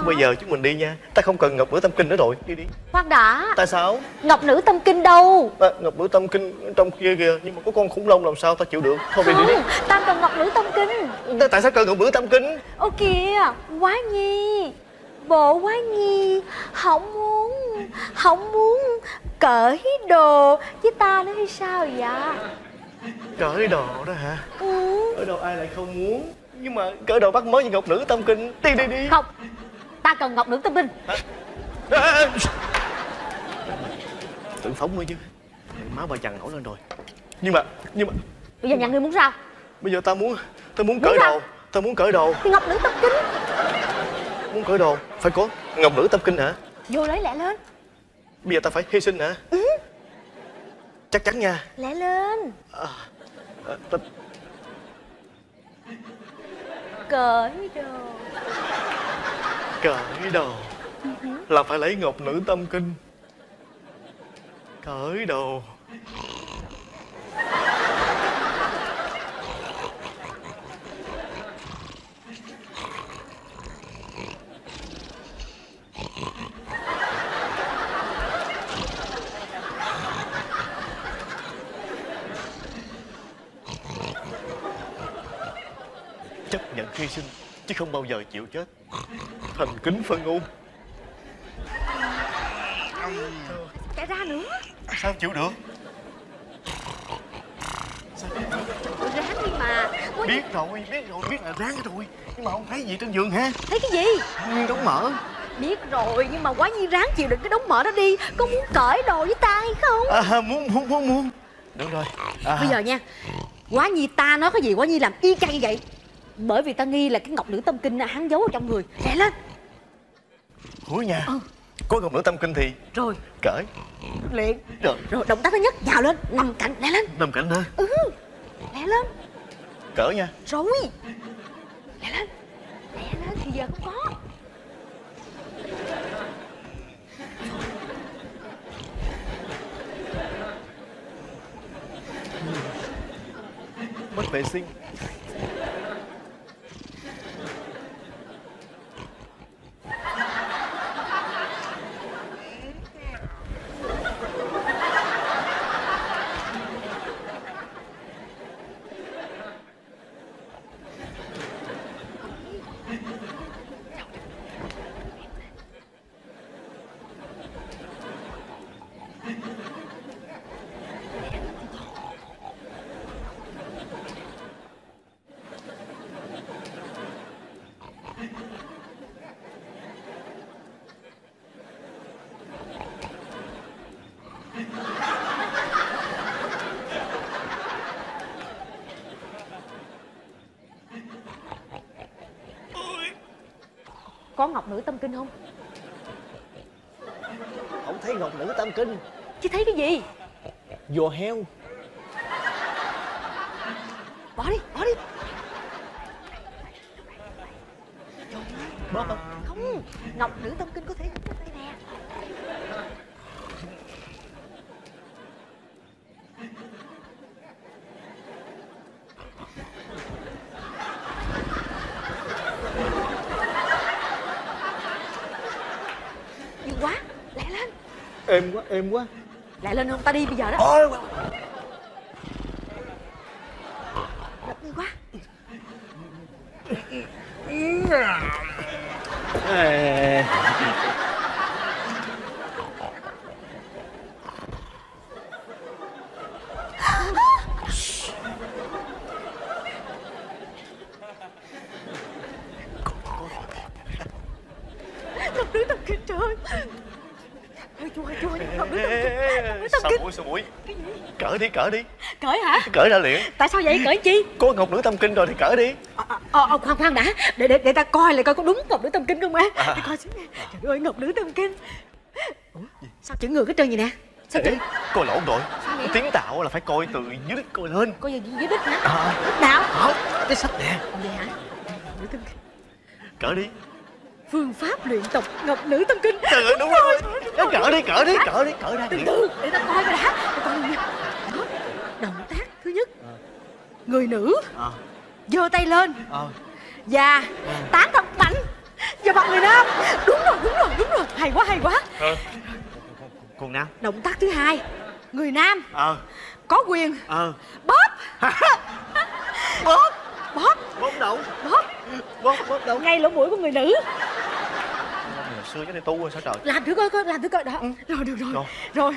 bây giờ chúng mình đi nha. Ta không cần ngọc nữ tâm kinh nữa rồi. Đi đi. Khoan đã. Tại sao? Ngọc nữ tâm kinh đâu? À, ngọc nữ tâm kinh trong kia kìa nhưng mà có con khủng long làm sao ta chịu được? Thôi đi đi đi. Không Ta cần ngọc nữ tâm kinh. Ta- tại sao cần ngọc nữ tâm kinh? Ô kìa Quá nhi. Bộ quá nhi Không muốn Không muốn Cởi đồ Với ta nữa hay sao vậy? Cởi đồ đó hả? Ừ. cởi đồ ai lại không muốn? Nhưng mà cởi đồ bắt mới với ngọc nữ tâm kinh. Đi đi đi. Không Ta cần ngọc nữ tâm ê, ê. tự phóng thôi chứ. Má bà chằn nổi lên rồi. Nhưng mà nhưng mà. Bây giờ nhà ngươi muốn sao? Bây giờ ta muốn ta muốn cởi sao? đồ. Ta muốn cởi đồ. Thì ngọc nữ tâm kinh. Muốn cởi đồ. Phải có ngọc nữ tâm kinh hả? Vô lấy lẹ lên. Bây giờ ta phải hy sinh hả? Chắc chắn nha. Lẹ lên. À, à, ta, Cởi đồ cởi đồ. Là phải lấy ngọc nữ tâm kinh. Cởi đồ. Chấp nhận hy sinh chứ không bao giờ chịu chết. Thành kính phân ôn Chạy ra nữa. Sao chịu được? Ráng đi mà. Quá biết rồi biết rồi biết là ráng rồi nhưng mà không thấy gì trên giường ha. Thấy cái gì? Nguyên đóng mở Biết rồi nhưng mà quá nhi ráng chịu đựng cái đống mỡ đó đi. Có muốn cởi đồ với ta hay không? À, muốn muốn muốn muốn. Được rồi. À, Bây giờ nha. Quá nhi ta nói cái gì quá nhi làm y chang như vậy Bởi vì ta nghi là cái ngọc nữ tâm kinh hắn giấu ở trong người. Lẹ lên. Hối nha. Ừ. có ngọc nữ tâm kinh thì Rồi. cởi. Liền rồi. Rồi động tác thứ nhất nhào lên Nằm cạnh lẹ lên. Nằm cạnh hả? Ừ. Lẹ lên. Cởi nha. Rồi. Lẹ lên. Lẹ lên thì giờ không có. Mất vệ sinh ngọc nữ tâm kinh không? Không thấy ngọc nữ tâm kinh. Chứ thấy cái gì? Giò heo. Bỏ đi bỏ đi. Bóp không? Không Ngọc nữ tâm kinh có thể đây nè Nhiều quá Lẹ lên êm quá. Lẹ lên không? Ta đi bây giờ đó. Ôi Đập người quá Ê. ngọc nữ tâm kinh ngọc nữ tâm Sao kinh mũi sao mũi Cởi đi. Cởi hả? Cởi ra liền. Tại sao vậy? Cởi chi? Có ngọc nữ tâm kinh rồi thì cởi đi. Ờ ờ ờ, khoan khoan đã. Để để để ta coi lại coi có đúng ngọc nữ tâm kinh không em À. để coi xíu nè trời ơi ngọc nữ tâm kinh. Ủa, sao chữ ngược cái trơn vậy nè? Sao chữ Ê, Coi lộn rồi. Tiếng tạo là phải coi từ dưới đít coi lên. Coi gì dưới đít hả? À. nào Không Cái sách nè. Vậy hả? Ngọc nữ tâm kinh. Cởi đi. Phương pháp luyện tập ngọc nữ tâm kinh. Trời ơi đúng rồi. Nó cởi đi cởi đi cởi đi cởi ra từ từ để ta coi đã. Để coi nha Đó, động tác thứ nhất người nữ. Ờ. Giơ tay lên. Ờ. Và tán thật mạnh vào mặt người nam. Đúng rồi đúng rồi đúng rồi. Hay quá hay quá. Ờ. Còn nam. Động tác thứ hai. Người nam. Ờ. Có quyền. Ờ. Bóp. [laughs] Bóp. Bóp. Bóp đầu bóp. Bóp bóp đầu ngay lỗ mũi của người nữ. Hồi xưa chắc đi tu rồi sao trời? Làm thử coi coi làm thử coi. Đó. Rồi được rồi. Rồi. rồi.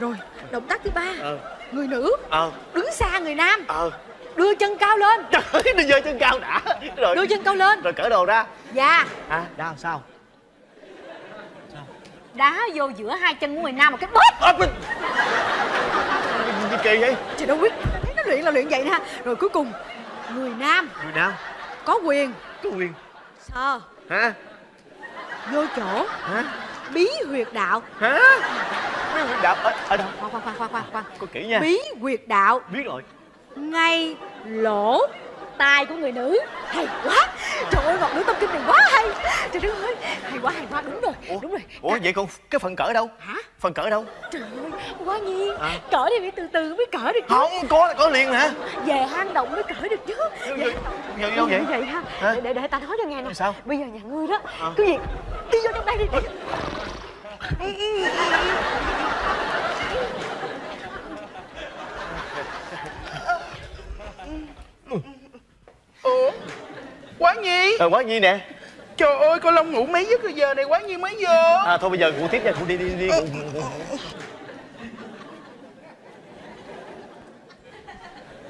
Rồi. Động tác thứ ba. Ờ. Người nữ. Ờ. Đứng xa người nam. Ờ đưa chân cao lên. Trời ơi chơi chân cao đã. Rồi. Đưa chân cao lên. Rồi cởi đồ ra. Và À làm sao? Đá vô giữa hai chân của người nam một cái bóp. À mình Gì kỳ vậy? Chị đâu biết thấy nó luyện là luyện vậy nè. Rồi cuối cùng người nam. Người nam. Có quyền. Có quyền. Sờ. Hả? Vô chỗ. Hả? Bí huyệt đạo. Hả? Bí huyệt đạo. Ở, ở đâu khoan khoan khoan khoan khoan Có kỹ nha. Bí huyệt đạo. Biết rồi ngay lỗ tai của người nữ. Hay quá. Trời ơi ngọc nữ tâm kinh này quá hay. Trời đất ơi hay quá hay quá. Đúng rồi Ủa? đúng rồi. Ủa vậy còn cái phần cởi đâu? Hả? Phần cởi đâu? Trời ơi quá nhi. À. cởi thì phải từ từ mới cởi được chứ. Không có có liền hả? Về hang động mới cởi được chứ. Về- giờ đâu vậy? vậy ha. Hả? để, để để ta nói cho nghe nè. Sao? bây giờ nhà ngươi đó À. cứ gì? Đi vô trong đây đi Ủa? Quán Nhi? Ờ quá nhi nè. Trời ơi con Long ngủ mấy giấc rồi giờ này? Quán Nhi mới vô. À thôi bây giờ ngủ tiếp nha Ngủ đi đi đi ngủ, ngủ, ngủ.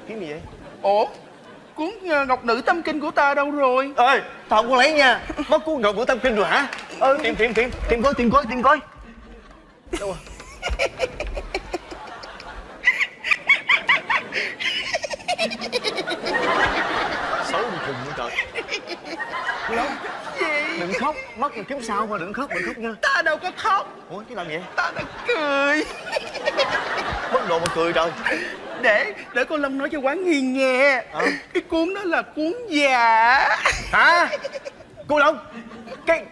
Kiếm gì vậy? Ủa? Cuốn ờ, Ngọc Nữ Tâm Kinh của ta đâu rồi? Ơi tao không có lấy nha. Mất cuốn ngọc bữa tâm kinh rồi hả? Ơ tìm tìm tìm tìm coi tìm coi tìm coi. Đâu à [laughs] xấu đi khùng luôn trời. Long đừng khóc. Mất rồi kiếm sao mà đừng khóc đừng khóc nha. Ta đâu có khóc. Ủa chứ làm vậy Ta đã cười. Mất đồ mà cười trời. Để để con Long nói cho Quán Nhi nghe. Ờ. Cái cuốn đó là cuốn giả hả? Cô long cái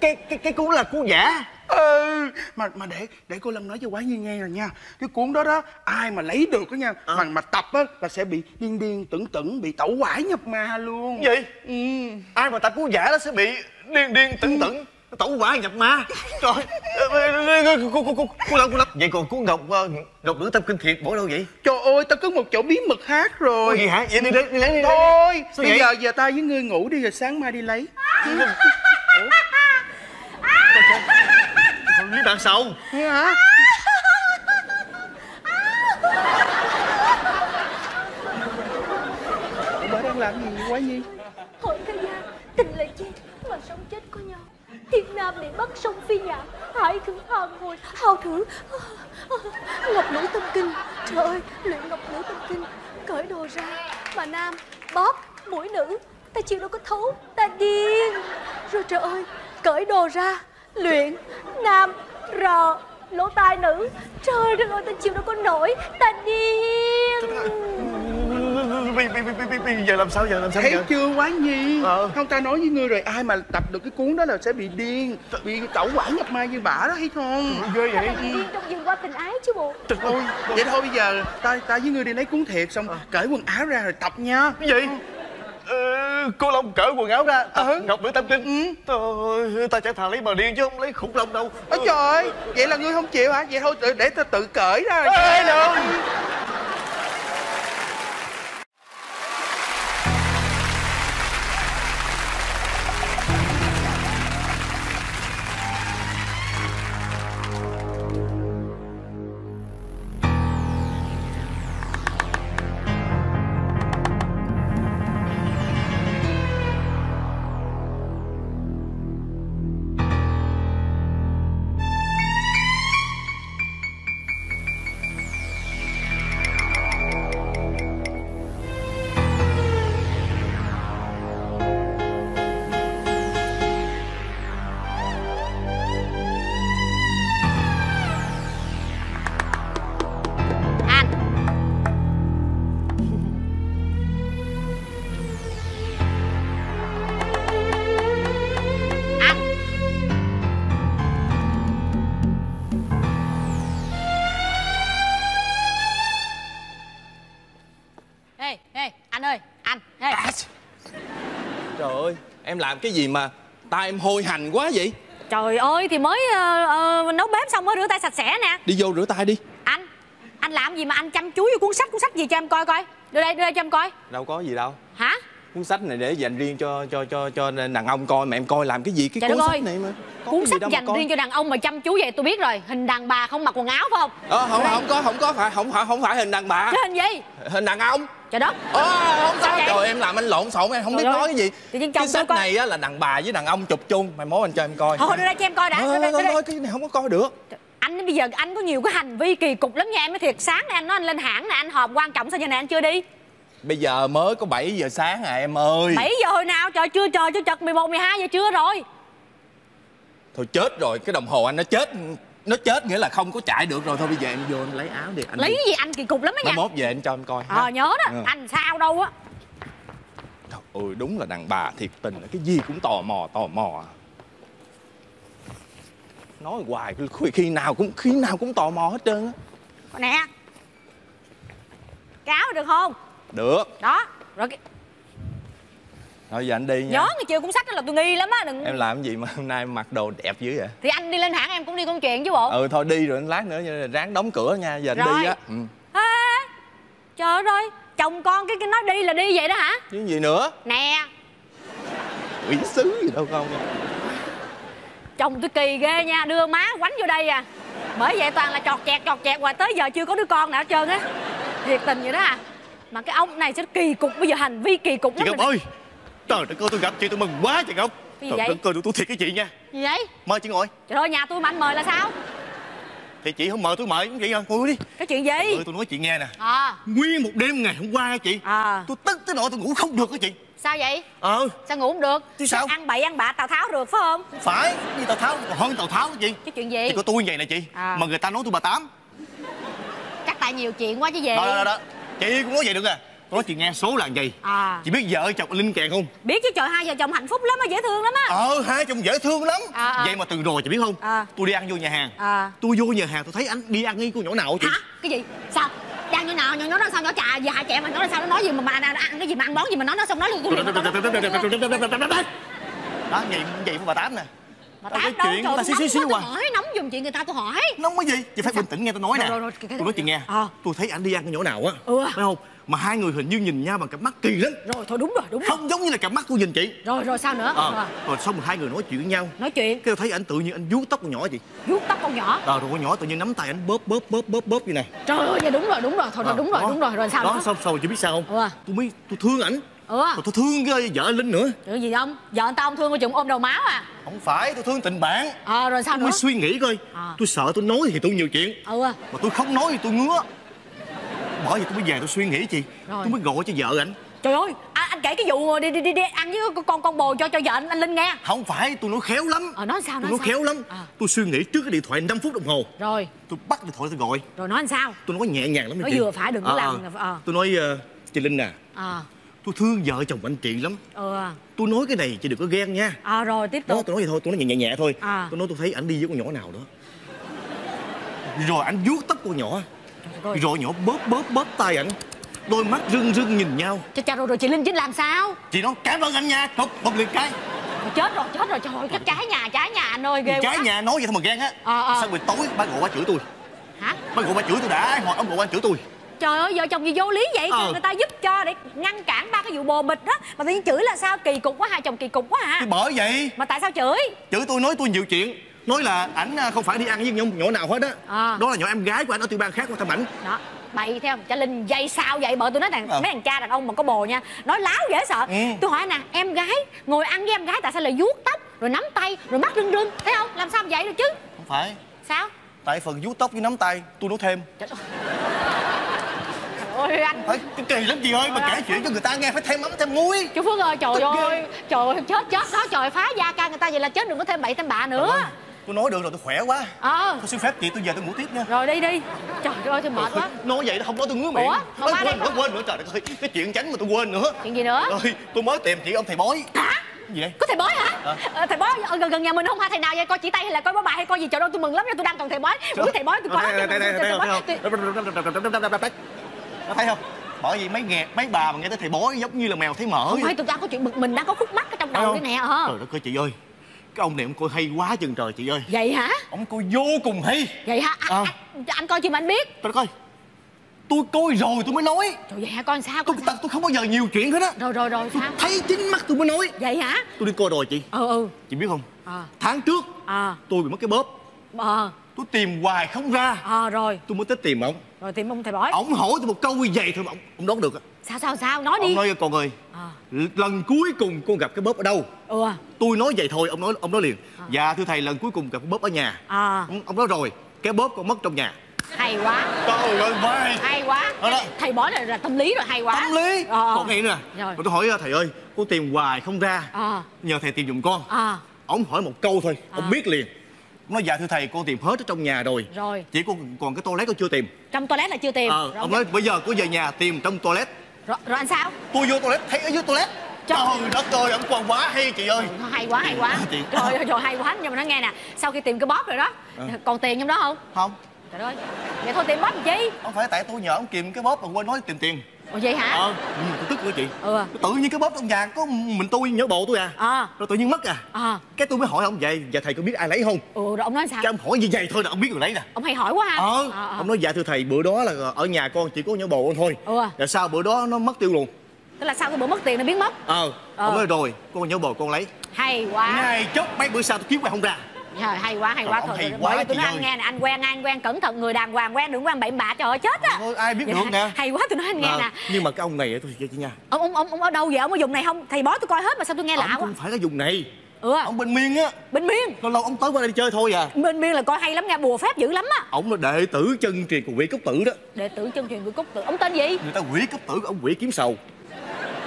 cái cái cái cuốn là cuốn giả Ừ Mà mà để để cô Lâm nói cho Quán Nhi nghe rồi nha. Cái cuốn đó đó Ai mà lấy được đó nha Ờ. Mà mà tập á Là sẽ bị điên điên tưởng tưởng Bị tẩu hỏa nhập ma luôn. Gì? Ừ. Ai mà tập cuốn giả đó sẽ bị điên điên tưng tửng tẩu hỏa nhập ma. Trời cô cô cô cô lâm cô lâm. Vậy còn cuốn ngọc ờ, ngọc nữ tâm kinh thiệt bỏ đâu vậy? Trời ơi tao có một chỗ bí mật hát Ủa rồi gì hả? Vậy đi đi đi lấy đi Thôi Sao Bây vậy? giờ giờ tao với ngươi ngủ đi Rồi sáng mai đi lấy [laughs] còn lý bạn sau Nghe hả? Bà đang làm gì quá Nhi? Hỏi ca gia tình là chi mà sống chết có nhau? Thiên Nam bị bắt sông phi nhạn Hải thử hàng hồi hào thử. Ngọc nữ tâm kinh Trời ơi luyện ngọc nữ tâm kinh. Cởi đồ ra Mà Nam bóp mũi nữ Ta chịu đâu có thấu Ta điên. Rồi trời ơi cởi đồ ra Luyện Nam rờ lỗ tai nữ. Trời đất ơi ta chịu đâu có nổi. Ta điên bây bây bây bây bây giờ làm sao giờ làm sao Thấy giờ? chưa quá Nhi? Ờ. Không ta nói với ngươi rồi Ai mà tập được cái cuốn đó là sẽ bị điên Bị tẩu hỏa nhập ma như bả đó thấy không? Ghê vậy. Điên trong vườn qua tình ái chứ bộ. Thôi vậy thôi bây giờ Ta ta với ngươi đi lấy cuốn thiệt Xong cởi quần áo ra rồi tập nha. Cái gì ờ, cô long cởi quần áo ra tập Ừ. ngọc nữ tâm kinh. Trời ta chẳng thà lấy bà điên chứ không lấy khủng long đâu. Ôi trời ơi Vậy là ngươi không chịu hả? Vậy thôi để- ta tự cởi ra Ê, đừng anh ơi anh ê. Trời ơi Em làm cái gì mà tay em hôi hành quá vậy? Trời ơi thì mới ờ, ờ, nấu bếp xong mới rửa tay sạch sẽ nè. Đi vô rửa tay đi. Anh anh làm gì mà anh chăm chú vô cuốn sách cuốn sách gì cho em coi coi. Đưa đây đưa đây cho em coi. Đâu có gì đâu. Hả? Cuốn sách này để dành riêng cho cho cho cho đàn ông coi mà em coi làm cái gì? Cái Trời cuốn sách ơi, này mà Có cuốn cái sách dành riêng cho đàn ông mà chăm chú vậy tôi biết rồi. Hình đàn bà không mặc quần áo phải không? Ờ không không có không có phải không phải không phải hình đàn bà. Chứ hình gì? Hình đàn ông trời đất. Ờ không sao trời em làm anh lộn xộn em. Không Trời biết ơi, nói cái gì. Chồng cái tôi sách này á là đàn bà với đàn ông chụp chung. Mày mốt anh cho em coi. Thôi đưa đây cho em coi đã. Đưa đây. thôi cái này không có coi được. Anh bây giờ anh có nhiều cái hành vi kỳ cục lắm nha. Em nói thiệt sáng nay anh nói anh lên hãng nè anh họp quan trọng sao giờ này anh chưa đi? Bây giờ mới có 7 giờ sáng à em ơi. 7 giờ hồi nào? Trời chưa trời chưa chật 11 12 giờ trưa rồi. Thôi chết rồi cái đồng hồ anh nó chết nó chết nghĩa là không có chạy được rồi. Thôi bây giờ em vô em lấy áo đi. Anh lấy cái gì? Anh kỳ cục lắm á nha. mốt về anh cho em coi ờ nhớ đó. Ừ. anh sao đâu á. Trời ơi đúng là đàn bà thiệt tình. Là cái gì cũng tò mò tò mò à. nói hoài khi, nào cũng khi nào cũng tò mò hết trơn á. Nè cái áo được không? Được. Đó rồi cái... thôi giờ anh đi nha. Nhớ ngày chiều cũng sách đó là tôi nghi lắm á đừng em làm cái gì mà hôm nay mặc đồ đẹp dữ vậy? Thì anh đi lên hãng em cũng đi công chuyện chứ bộ. Ừ thôi đi rồi lát nữa ráng đóng cửa nha giờ anh Rồi. đi á. Ừ. à, trời ơi rồi chồng con cái cái nói đi là đi vậy đó hả? Chứ gì nữa? Nè. Quỷ sứ gì đâu không chồng tôi kỳ ghê nha đưa má quánh vô đây à. Bởi vậy toàn là chọt chẹt chọt chẹt hoài tới giờ chưa có đứa con nào hết trơn á. Thiệt tình vậy đó à mà cái ông này sẽ kỳ cục bây giờ hành vi kỳ cục Chị lắm Ngọc ơi Trời đất ơi tôi gặp chị tôi mừng quá chị Ngọc Cái gì Trời vậy? đất ơi tôi, thiệt cái chị nha. Gì vậy? Mời chị ngồi. Trời ơi nhà tôi mà anh mời là sao? Thì chị không mời tôi mời cũng vậy à Ngồi đi. Cái chuyện gì? Ừ tôi nói chị nghe nè. À. Nguyên một đêm ngày hôm qua chị à. Tôi tức tới nỗi tôi ngủ không được á chị. Sao vậy? Ờ. Sao ngủ không được? Chứ sao? ăn bậy ăn bạ tào tháo được phải không? Không phải Như Tào Tháo còn hơn Tào Tháo chị. Cái chuyện gì? Thì có tôi vậy nè chị À. Mà người ta nói tôi bà Tám. Chắc tại nhiều chuyện quá chứ gì Đó đó đó, đó. Chị cũng nói vậy được à Tôi nói chị nghe số là gì à Chị biết vợ chồng Linh Kèn không biết chứ trời hai vợ chồng hạnh phúc lắm á dễ thương lắm á Ờ hai chồng dễ thương lắm À, à. Vậy mà từ rồi chị biết không À. Tôi đi ăn vô nhà hàng à Tôi vô nhà hàng tôi thấy anh đi ăn với cô nhỏ nào chị hả cái gì sao đang như nào nhỏ nó sao nhỏ trà giờ hai chị em mà nó sao nó nói gì mà mà ăn ăn cái gì mà ăn món gì mà nó nó xong nói luôn đó vậy vậy với bà tám nè Đâu tám đâu chuyện, ta xíu xíu xíu à. Giùm chuyện người ta tôi hỏi. Nóng cái gì. Chị phải bình tĩnh nghe tôi nói nè. Rồi, rồi, rồi, tôi nói chị nghe. Ờ. tôi thấy anh đi ăn cái nhỏ nào á Ừ. phải không? Mà hai người hình như nhìn nhau bằng cặp mắt kỳ lắm. Rồi thôi đúng rồi đúng rồi. Không giống như là cặp mắt tôi nhìn chị. Rồi rồi sao nữa? Ờ, rồi. Rồi xong rồi hai người nói chuyện với nhau. Nói chuyện? Cái tôi thấy anh tự nhiên anh vuốt tóc con nhỏ chị vuốt tóc con nhỏ? Ờ rồi con nhỏ tự nhiên nắm tay anh bóp bóp bóp bóp bóp như này trời ơi đúng rồi đúng rồi. Thôi Ờ, đúng rồi đó. đúng rồi rồi sao đó nữa? xong xong chị biết sao không? Ừ. tôi mới tôi thương ảnh ừ rồi tôi thương cái vợ anh linh nữa. Chuyện gì không vợ anh tao không thương cô chồng ôm đầu máu à. Không phải tôi thương tình bạn. Ờ rồi sao tôi nữa? mới suy nghĩ coi. À. tôi sợ tôi nói thì tôi nhiều chuyện. Ừ mà tôi không nói thì tôi ngứa. Bởi vì tôi mới về tôi suy nghĩ chị Rồi. tôi mới gọi cho vợ ảnh trời ơi à, anh kể cái vụ đi đi đi, đi ăn với con- con bồ cho cho vợ anh anh linh nghe. Không phải tôi nói khéo lắm. Ờ nói sao tôi nói nói sao? khéo lắm. À. tôi suy nghĩ trước cái điện thoại 5 phút đồng hồ. Rồi. Tôi bắt điện thoại tôi gọi. Rồi nói làm sao? Tôi nói nhẹ nhàng lắm Nói chị. vừa phải, đừng có Ờ, làm- ờ. tôi nói ờ, chị linh nè. Ờ tôi thương vợ chồng anh chị lắm. Ừ tôi nói cái này chị đừng có ghen nha. Ờ rồi tiếp đó tục. tôi nói vậy thôi tôi nói nhẹ nhẹ nhẹ thôi. À. tôi nói tôi thấy ảnh đi với con nhỏ nào đó. Rồi anh vuốt tóc con nhỏ. Rồi. Rồi nhỏ bóp bóp bóp tay ảnh. Đôi mắt rưng rưng nhìn nhau. Cha cha rồi rồi chị linh chính làm sao? Chị nói cảm ơn anh nha. Một một liền cái. Rồi chết rồi chết rồi trời ơi cái trái nhà trái nhà anh ơi ghê trái quá. nhà nói vậy thôi mà ghen á. Ờ, ờ. sao buổi tối ba gọi ba chửi tôi? Hả? Ba gọi ba chửi tôi đã hỏi ông gọi ba chửi tôi trời ơi vợ chồng gì vô lý vậy? Ờ. người ta giúp cho để ngăn cản ba cái vụ bồ bịch đó. Mà tự nhiên chửi là sao? Kỳ cục quá hai chồng kỳ cục quá hả thì bởi vậy. Mà tại sao chửi? Chửi tôi nói tôi nhiều chuyện. Nói là ảnh à, không phải đi ăn với nhỏ, nhỏ nào hết á. À. đó là nhỏ em gái của anh ở tiểu bang khác qua thăm ảnh. Đó. Bậy theo cha linh dây sao vậy? Bởi tôi nói thằng Ờ. mấy thằng cha đàn ông mà có bồ nha. Nói láo dễ sợ. Ừ. tôi hỏi nè em gái ngồi ăn với em gái tại sao lại vuốt tóc rồi nắm tay rồi mắt rưng rưng? Thấy không? Làm sao vậy được chứ? Không phải. Sao? Tại phần vuốt tóc với nắm tay tôi nói thêm. Trời ơi anh cái kỳ lắm chị ơi mà kể chuyện cho người ta nghe phải thêm mắm thêm muối chú Phước ơi trời Tức ghê. ơi trời ơi chết chết đó trời phá gia ca người ta vậy là chết đừng có thêm bậy thêm bạ nữa Trời ơi, tôi nói được rồi tôi khỏe quá ờ tôi xin phép chị tôi về tôi ngủ tiếp nha rồi đi đi trời ơi tôi mệt quá nói vậy đó không nói tôi ngứa miệng Ủa, qua đây quên nữa quên nữa trời ơi cái chuyện tránh mà tôi quên nữa chuyện gì nữa ơi tôi mới tìm chị ông thầy bói hả gì vậy có thầy bói hả Ờ. ờ, thầy bói ở gần gần nhà mình không hả thầy nào vậy coi chỉ tay hay là coi bói bài hay coi gì trời ơi tôi mừng lắm nha tôi đang cần thầy bói Ủa, cái thầy bói tôi có đây đây đây đây bói thấy không? Tôi- bởi vì mấy nghe mấy bà mà nghe tới thầy bói giống như là mèo thấy mỡ Không phải tôi đang có chuyện bực mình đang có khúc mắc ở trong đầu đây nè ờ. Trời đất ơi chị ơi. Cái ông này ông coi hay quá chừng trời chị ơi. Vậy hả? Ông coi vô cùng hay. Vậy hả? Anh, Ờ. anh, anh coi chưa mà anh biết. Trời đất ơi. Tôi coi rồi tôi mới nói. Trời vậy hả? Con sao tôi con sao? tôi không bao giờ nhiều chuyện hết á. Rồi rồi rồi sao? Thấy chính mắt tôi mới nói. Vậy hả? Tôi đi coi rồi chị. Ừ ừ. Chị biết không? Ờ tháng trước ờ tôi bị mất cái bóp. Ờ. Tôi tìm hoài không ra. Ờ rồi. Tôi mới tới tìm ông rồi tìm ông thầy bói. Ông hỏi tôi một câu như vậy thôi mà ông, ông đoán được á sao sao sao? Nói đi. Ông nói con ơi ờ lần cuối cùng con gặp cái bóp ở đâu? Ừ tôi nói vậy thôi ông nói ông nói liền. Dạ thưa thầy lần cuối cùng gặp cái bóp ở nhà. Ờ ông, ông nói rồi cái bóp con mất trong nhà. Hay quá. Trời ơi vai hay quá. Đó thầy bói là, là tâm lý rồi hay quá. Tâm lý? Ờ. Còn nghe nữa Rồi. rồi tôi hỏi thầy ơi con tìm hoài không ra? Ờ nhờ thầy tìm giùm con. Ờ ông hỏi một câu thôi ông À. biết liền. ông nói dạ thưa thầy con tìm hết ở trong nhà rồi. Rồi. Chỉ còn còn cái toilet con chưa tìm. Trong toilet là chưa tìm. Ờ rồi, ông nói bây giờ con về nhà tìm trong toilet. Rồi, rồi anh sao? Tôi vô toilet thấy ở dưới toilet. Trời. đất ơi ông quan quá hay chị ơi. Hay quá hay quá. [laughs] Chị- trời ơi trời hay quá. Nhưng mà nó nghe nè sau khi tìm cái bóp rồi đó Ờ. còn tiền trong đó không? Không. Trời ơi. Vậy thôi tìm bóp làm chi? Không phải tại tôi nhờ ông kìm cái bóp mà quên nói tìm tiền ồ vậy hả? Ờ mà tôi tức nữa chị. Ừ. Tự nhiên cái bóp trong nhà có mình tôi nhớ bộ tôi à. Ờ. Rồi tự nhiên mất à. Ờ. Cái tôi mới hỏi ông vậy dạ thầy có biết ai lấy không? Ừ rồi ông nói sao? Cái ông hỏi như vậy thôi là ông biết người lấy nè. Ông hay hỏi quá ha. Ờ. Ờ ông nói dạ thưa thầy bữa đó là ở nhà con chỉ có nhớ bộ thôi. Ừ. Dạ sao bữa đó nó mất tiêu luôn. Tức là sau cái bữa mất tiền nó biến mất. Ờ. Ờ. ông nói rồi con nhớ bò con lấy. Hay quá. Ngay chốc mấy bữa sau tôi kiếm hoài không ra trời hay quá hay Trời, quá. thôi hay quá, bởi vì tôi nói anh nghe nè anh quen anh quen cẩn thận người đàng hoàng quen đừng quen bậy bạ. Trời ơi chết á. Ai biết được nè. Hay quá tôi nói anh nghe Ờ, nè. nhưng mà cái ông này tôi chị nha. Ông ông ông ông ở đâu vậy? Ông có dùng này không? Thầy bói tôi coi hết mà sao tôi nghe lạ quá. không phải cái vùng này. Ừ. Ông bên miên á. Bên miên? Lâu lâu ông tới qua đây chơi thôi à. Bên miên là coi hay lắm nghe bùa phép dữ lắm á. Ông là đệ tử chân truyền của quỷ cốc tử đó. Đệ tử chân truyền của cúc tử. Ông tên gì? Người ta quỷ cốc tử ông quỷ kiếm sầu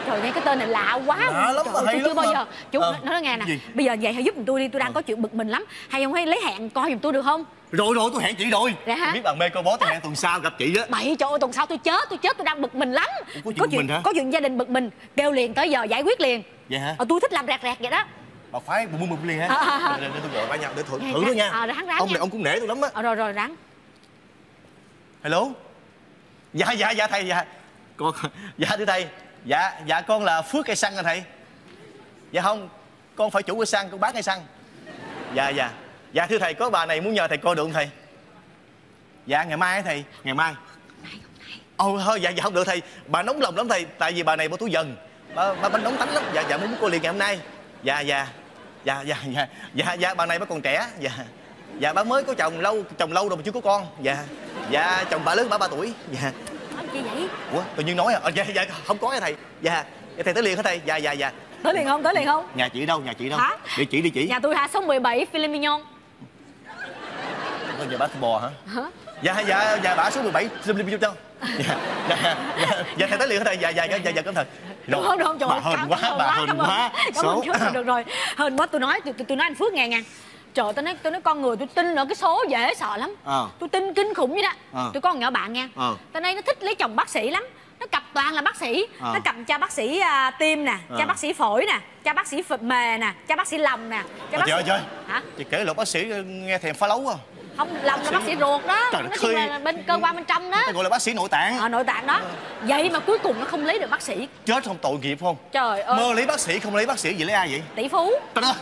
trời nghe cái tên này lạ quá. Lạ lắm trời hay tôi chưa bao mà. giờ. Chú Ờ, nói nghe nè. Gì? bây giờ vậy hãy giúp tôi đi tôi đang có chuyện bực mình lắm. Hay ông hãy lấy hẹn coi giùm tôi được không? Rồi rồi tôi hẹn chị rồi. Dạ hả? biết bạn mê coi bó tôi hẹn tuần sau gặp chị đó bảy trời ơi tuần sau tôi chết tôi chết tôi đang bực mình lắm. Ủa, có chuyện bực mình hả? có chuyện gia đình bực mình kêu liền tới giờ giải quyết liền. Vậy hả? Ờ, tôi thích làm rẹt rẹt vậy đó. Bà phái bụng bụng liền hả? À, à, à. để, tôi gọi ba nhau để thử Dạ, thử dạ. đó nha. Ờ, ráng ráng ông này ông cũng nể tôi lắm á. Ờ, rồi rồi ráng. Hello? Dạ dạ dạ thầy dạ. Con [laughs] dạ thưa thầy dạ dạ con là phước cây xăng à thầy? Dạ không con phải chủ cây xăng con bán cây xăng dạ dạ. Dạ thưa thầy có bà này muốn nhờ thầy coi được không thầy? Dạ ngày mai á thầy ngày mai. Ồ thôi dạ dạ không được thầy. Bà nóng lòng lắm thầy tại vì bà này bà túi dần. Bà, bà, bà nóng tánh lắm. Dạ dạ muốn cô liền ngày hôm nay. Dạ dạ. Dạ dạ dạ. Dạ dạ bà này bà còn trẻ. Dạ. Dạ bà mới có chồng lâu chồng lâu rồi mà chưa có con. Dạ. Dạ chồng bà lớn bà ba tuổi. Dạ chi vậy? Ủa tự nhiên nói à? Ờ, dạ dạ không có nha thầy. Dạ dạ thầy tới liền hả thầy? Dạ dạ dạ. Tới liền không tới liền không? Nhà chị đâu nhà chị đâu? Hả? địa chỉ địa chỉ. Nhà tôi hả? Số 17 Philip Mignon nhà bác bò hả? Hả? Dạ dạ dạ bả số 17 lim lim lim đâu? Dạ dạ dạ, dạ thầy tới liền hả thầy? Dạ dạ dạ dạ, dạ cẩn thận. Được không không trời bà hên quá bà hên quá. Số được rồi. Hên quá tôi nói tôi, tôi, tôi nói anh Phước nghe nha trời ơi, tôi nói tôi nói con người tôi tin ở cái số dễ sợ lắm. Ờ. tôi tin kinh khủng vậy đó. Ờ. tôi có một nhỏ bạn nha. Ờ. tao nay nó thích lấy chồng bác sĩ lắm. Nó cặp toàn là bác sĩ. Ờ. nó cặp cha bác sĩ à, tim nè cha Ờ. bác sĩ phổi nè cha bác sĩ mề nè cha bác sĩ lòng nè cha Ờ, bác trời ơi, sĩ trời. hả? Chị kể lộc bác sĩ nghe thèm phá lấu à. Không lòng là bác sĩ ruột đó. Trời nó ơi. là bên cơ quan bên trong đó. Người ta gọi là bác sĩ nội tạng. Ở nội tạng đó. Vậy mà cuối cùng nó không lấy được bác sĩ. Chết không tội nghiệp không? Trời ơi. Mơ lấy bác sĩ không lấy bác sĩ vậy lấy ai vậy? Tỷ phú. Trời ơi,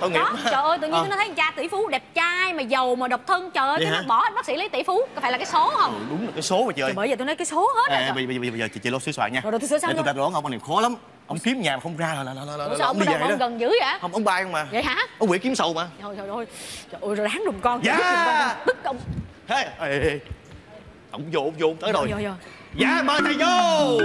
tội nghiệp đó trời ơi tự nhiên Ờ. nó thấy anh cha tỷ phú đẹp trai mà giàu mà độc thân trời ơi cái nó bỏ anh bác sĩ lấy tỷ phú có phải là cái số không? Ừ, đúng là cái số mà chị ơi Trời, bởi vậy tôi nói cái số hết à, rồi bây, bây, bây, bây giờ chị chị lo sửa soạn nha. Rồi, rồi, tôi sửa soạn để tôi ta đoán ông này khó lắm. Ông kiếm nhà mà không ra là là là là, là, ông đi về đó. ông gần dữ vậy? Không ông bay không mà. Vậy hả? Ông quỷ kiếm sầu mà. Trời trời ơi trời ơi rồi đáng đùm con Dạ. Tức ông. Ê, ê, ê. ông vô ông vô tới rồi. dạ mời thầy vô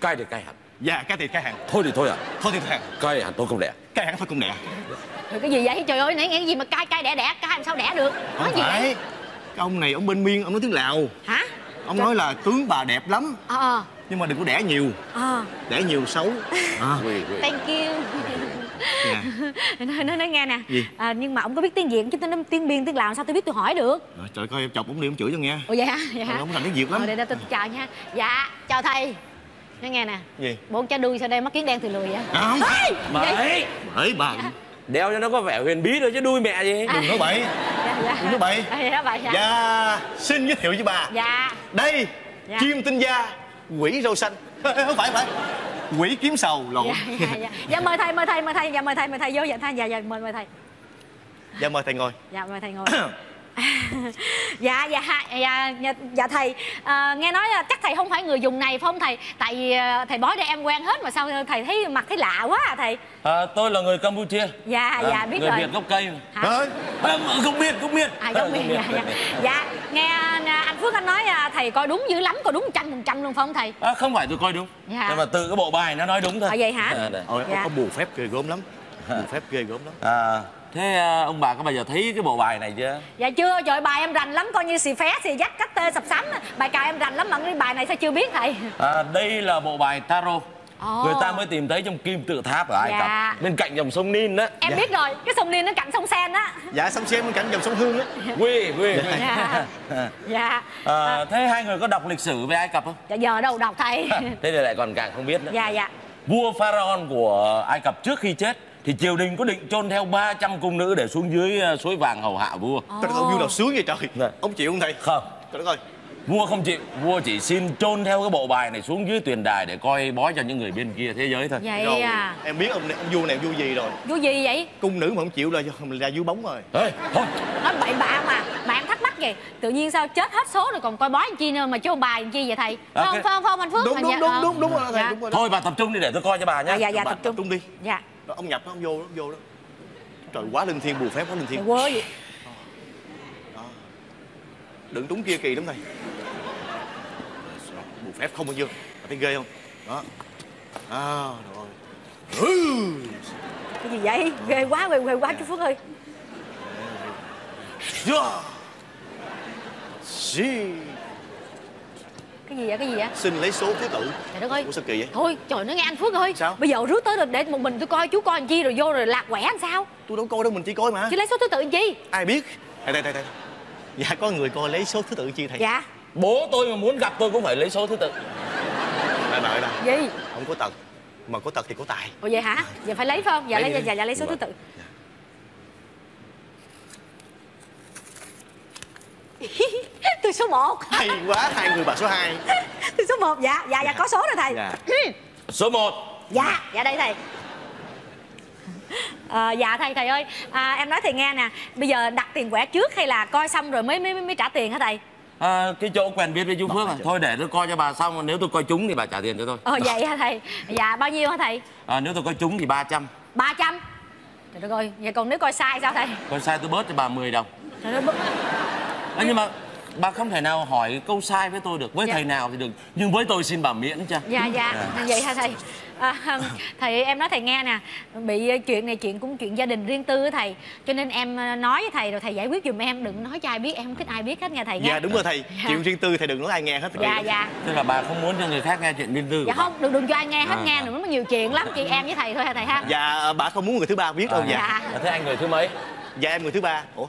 cay thì cay hẳn dạ cái tiền cái hàng thôi thì thôi à. Thôi thì hàng cay hẳn tôi không đẻ cái hàng thôi cũng nè rồi cái gì vậy? Trời ơi nãy nghe cái gì mà cay cay đẻ đẻ cay làm sao đẻ được? Nói không gì phải. vậy? Cái ông này ông bên miên ông nói tiếng lào. Hả? Ông nói là tướng bà đẹp lắm. Ờ ờ. Nhưng mà đừng có đẻ nhiều. Ờ. Đẻ nhiều xấu. [laughs] À. thank you. Dạ. nói, nói, nói nghe nè. Gì? à, nhưng mà ông có biết tiếng việt chứ? Tiếng tiếng biên tiếng lào sao tôi biết tôi hỏi được? Trời coi em chọc ổng đi ổng chửi cho nghe. Vậy hả? Ờ, ông thành tiếng Việt lắm. Ờ, để, để tôi chào nha. Dạ chào thầy nói nghe nè. Gì? bốn cha đuôi sau đây mắt kiến đen từ lười vậy? Không. Ê, Bởi vậy? Bởi bà Đeo cho nó có vẻ huyền bí thôi chứ đuôi mẹ gì? Đừng nói bậy. Dạ dạ. Đừng nói bậy. À, vậy đó vậy dạ. Dạ Xin giới thiệu với bà. Dạ. Đây Dạ. Chim tinh da Quỷ râu xanh. Không phải không phải. Quỷ kiếm sầu lộn. Dạ dạ dạ. Dạ mời thầy mời thầy mời thầy. Dạ mời thầy mời thầy vô dạ thầy. Dạ dạ mời mời thầy. Dạ mời thầy ngồi. Dạ mời thầy ngồi [clears throat] dạ dạ dạ dạ, dạ thầy. À, nghe nói là chắc thầy không phải người dùng này phải không thầy? Tại vì à, thầy bói để em quen hết mà sao thầy thấy mặt thấy lạ quá à thầy? À, tôi là người campuchia. Dạ À, dạ biết người rồi. Việt gốc cây hả? À, không biết không biết à giống miền dạ, dạ. dạ nghe à, anh phước anh nói à, thầy coi đúng dữ lắm coi đúng trăm phần trăm luôn phải không thầy? À, không phải tôi coi đúng. Dạ. nhưng mà tự cái bộ bài nó nói đúng thôi. À, vậy hả? à, đây. Ôi Dạ. ông có bù phép ghê gớm lắm. Bù phép ghê gớm lắm. À, thế à, ông bà có bao giờ thấy cái bộ bài này chưa? Dạ chưa trời bài em rành lắm coi như xì phé xì dắt cách tê sập sắm bài cào em rành lắm mà cái bài này sao chưa biết thầy? À, đây là bộ bài tarot. Ồ. người ta mới tìm thấy trong kim tự tháp ở ai Dạ. cập bên cạnh dòng sông nin đó em biết rồi cái sông Nin nó cạnh sông Sen á. Dạ xong xem bên cạnh dòng sông Hương á. Quy quy quy. dạ. Dạ. À, thế hai người có đọc lịch sử về ai cập không? Dạ giờ đâu đọc thầy? [laughs] Thế thì lại còn càng không biết nữa. Dạ dạ. Vua pharaoh của ai cập trước khi chết thì triều đình có định chôn theo 300 cung nữ để xuống dưới ờ, suối vàng hầu hạ vua. Trời đất ơi view nào sướng vậy trời? Dạ. Ông chịu không thầy? Không. Trời đất ơi. Vua không chịu. Vua chỉ xin chôn theo cái bộ bài này xuống dưới tuyền đài để coi bói cho những người bên kia thế giới thôi. Vậy Rồi à. Em biết ông này, ông vua này vua gì rồi? Vui gì vậy? Cung nữ mà không chịu là là vua bóng rồi. Ê, thôi. Nói bậy bạ mà mà em thắc mắc vậy. Tự nhiên sao chết hết số rồi còn coi bói làm chi nữa mà chứ bài làm chi vậy thầy? À, không cái- không không anh phước Đúng đúng dạ, đúng ờ. đúng đúng rồi thầy Dạ. đúng rồi đó. thôi bà tập trung đi để tôi coi cho bà nhé À, dạ dạ Bà tập trung trung đi. Dạ Đó, Ông nhập đó ông vô đó ông vô đó. Trời quá linh thiêng bù phép quá linh thiêng. Quơ vậy. Đừng trúng kia kỳ lắm thầy. Bù phép không bao nhiêu. Thấy ghê không? Đó. À rồi. Ừ. cái gì vậy? Ghê quá ghê, ghê quá chú phước ơi. Yeah. Cái gì vậy? Cái gì vậy? Xin lấy số thứ tự. Trời đất ơi. Ủa sao kỳ vậy? Thôi trời nó nghe anh phước ơi Sao? bây giờ rước tới rồi để một mình tôi coi chú coi làm chi rồi vô rồi lạc quẻ làm sao? Tôi đâu coi đâu mình chỉ coi mà. Chứ lấy số thứ tự làm chi? Ai biết? Đây đây đây đây. Dạ có người coi lấy số thứ tự chi thầy? Dạ. Bố tôi mà muốn gặp tôi cũng phải lấy số thứ tự. Đợi đợi đợi gì? Không có tật. Mà có tật thì có tài. Ủa vậy hả? Giờ phải lấy phải không? Dạ Lấy dạ, lấy. dạ lấy số thứ Vâng. tự [laughs] tôi số 1 Hay quá hai người bà số 2 [laughs] tôi số 1 dạ dạ dạ có số rồi thầy. Dạ. [clears throat] Số 1 dạ dạ đây thầy. À, dạ thầy thầy ơi. À, em nói thầy nghe nè. Bây giờ đặt tiền quẻ trước hay là coi xong rồi mới mới mới trả tiền hả thầy? À, cái chỗ quen biết với chú phước à. thôi để tôi coi cho bà xong nếu tôi coi trúng thì bà trả tiền cho tôi. Ờ vậy hả thầy? Dạ bao nhiêu hả thầy? À, nếu tôi coi trúng thì 300 300 trời đất ơi vậy còn nếu coi sai sao thầy? Coi sai tôi bớt cho bà 10 đồng. Trời đất ơi à, nhưng mà bà không thể nào hỏi câu sai với tôi được. Với Dạ. thầy nào thì được. Nhưng với tôi xin bà miễn cho. Dạ dạ. Vậy hả thầy? À, thầy em nói thầy nghe nè. Bị ờ, chuyện này chuyện cũng chuyện gia đình riêng tư á thầy. Cho nên em ờ, nói với thầy rồi thầy giải quyết giùm em. Đừng nói cho ai biết em không thích ai biết hết nha thầy nghe Dạ đúng rồi thầy. Dạ. Chuyện riêng tư thầy đừng nói ai nghe hết. Dạ dạ. Tức là bà không muốn cho người khác nghe chuyện riêng tư của dạ không đừng đừng cho ai nghe hết À, nghe à. đừng có nhiều chuyện lắm. Chị em với thầy thôi hả thầy ha? Dạ bà không muốn người thứ ba biết đâu À, dạ. Dạ thế anh người thứ mấy? Dạ em người thứ ba. Ủa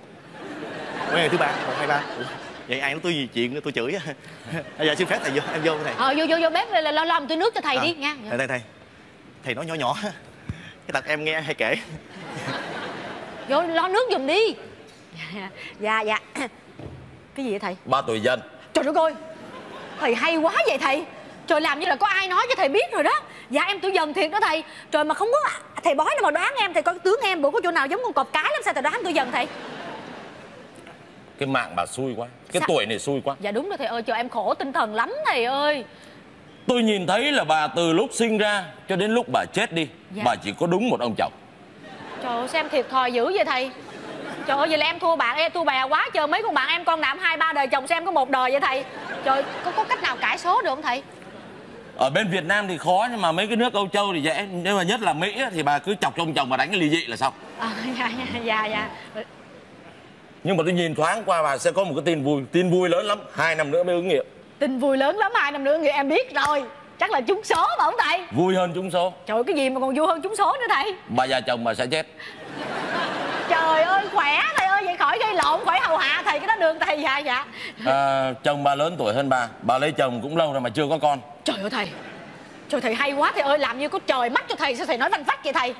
Ủa người thứ ba Một hai ba. Vậy ai nói tôi gì chuyện tôi chửi á. [laughs] À, Dạ xin phép thầy vô Em vô thầy ờ vô vô vô bếp lo lo làm tôi nước cho thầy À, đi nha. Thầy thầy thầy. Thầy nói nhỏ nhỏ. Cái tật em nghe hay kể. Vô lo nước giùm đi. [laughs] Dạ dạ. [coughs] Cái gì vậy thầy? Ba tuổi dân. Trời đất ơi thầy hay quá vậy thầy. Trời làm như là có ai nói cho thầy biết rồi đó. Dạ em tôi dần thiệt đó thầy. Trời mà không có thầy bói nào mà đoán em thầy coi tướng em bộ có chỗ nào giống con cọp cái lắm sao thầy đoán tôi dần thầy cái mạng bà xui quá cái Sao? tuổi này xui quá. Dạ đúng rồi thầy ơi trời em khổ tinh thần lắm thầy ơi. Tôi nhìn thấy là bà từ lúc sinh ra cho đến lúc bà chết đi Dạ. bà chỉ có đúng một ông chồng. Trời ơi sao em thiệt thòi dữ vậy thầy. Trời ơi vậy là em thua bạn em thua bè quá trời. Mấy con bạn em con nạm hai ba đời chồng sao em có một đời vậy thầy. Trời có, có cách nào cải số được không thầy? Ở bên Việt Nam thì khó nhưng mà mấy cái nước Âu Châu thì dễ. Nhưng mà nhất là Mỹ thì bà cứ chọc cho ông chồng bà đánh cái ly dị là xong. À, [laughs] dạ dạ dạ dạ nhưng mà tôi nhìn thoáng qua bà sẽ có một cái tin vui. Tin vui lớn lắm. Hai năm nữa mới ứng nghiệm. Tin vui lớn lắm hai năm nữa người em biết rồi. Chắc là trúng số mà ông thầy? Vui hơn trúng số. Trời cái gì mà còn vui hơn trúng số nữa thầy? Bà già chồng bà sẽ chết. Trời ơi khỏe thầy ơi. Vậy khỏi gây lộn khỏi hầu hạ thầy. Cái đó đường thầy dạ dạ. À, chồng bà lớn tuổi hơn bà. Bà lấy chồng cũng lâu rồi mà chưa có con. Trời ơi thầy. Trời thầy hay quá thầy ơi. Làm như có trời mắt cho thầy sao thầy nói vanh vách vậy thầy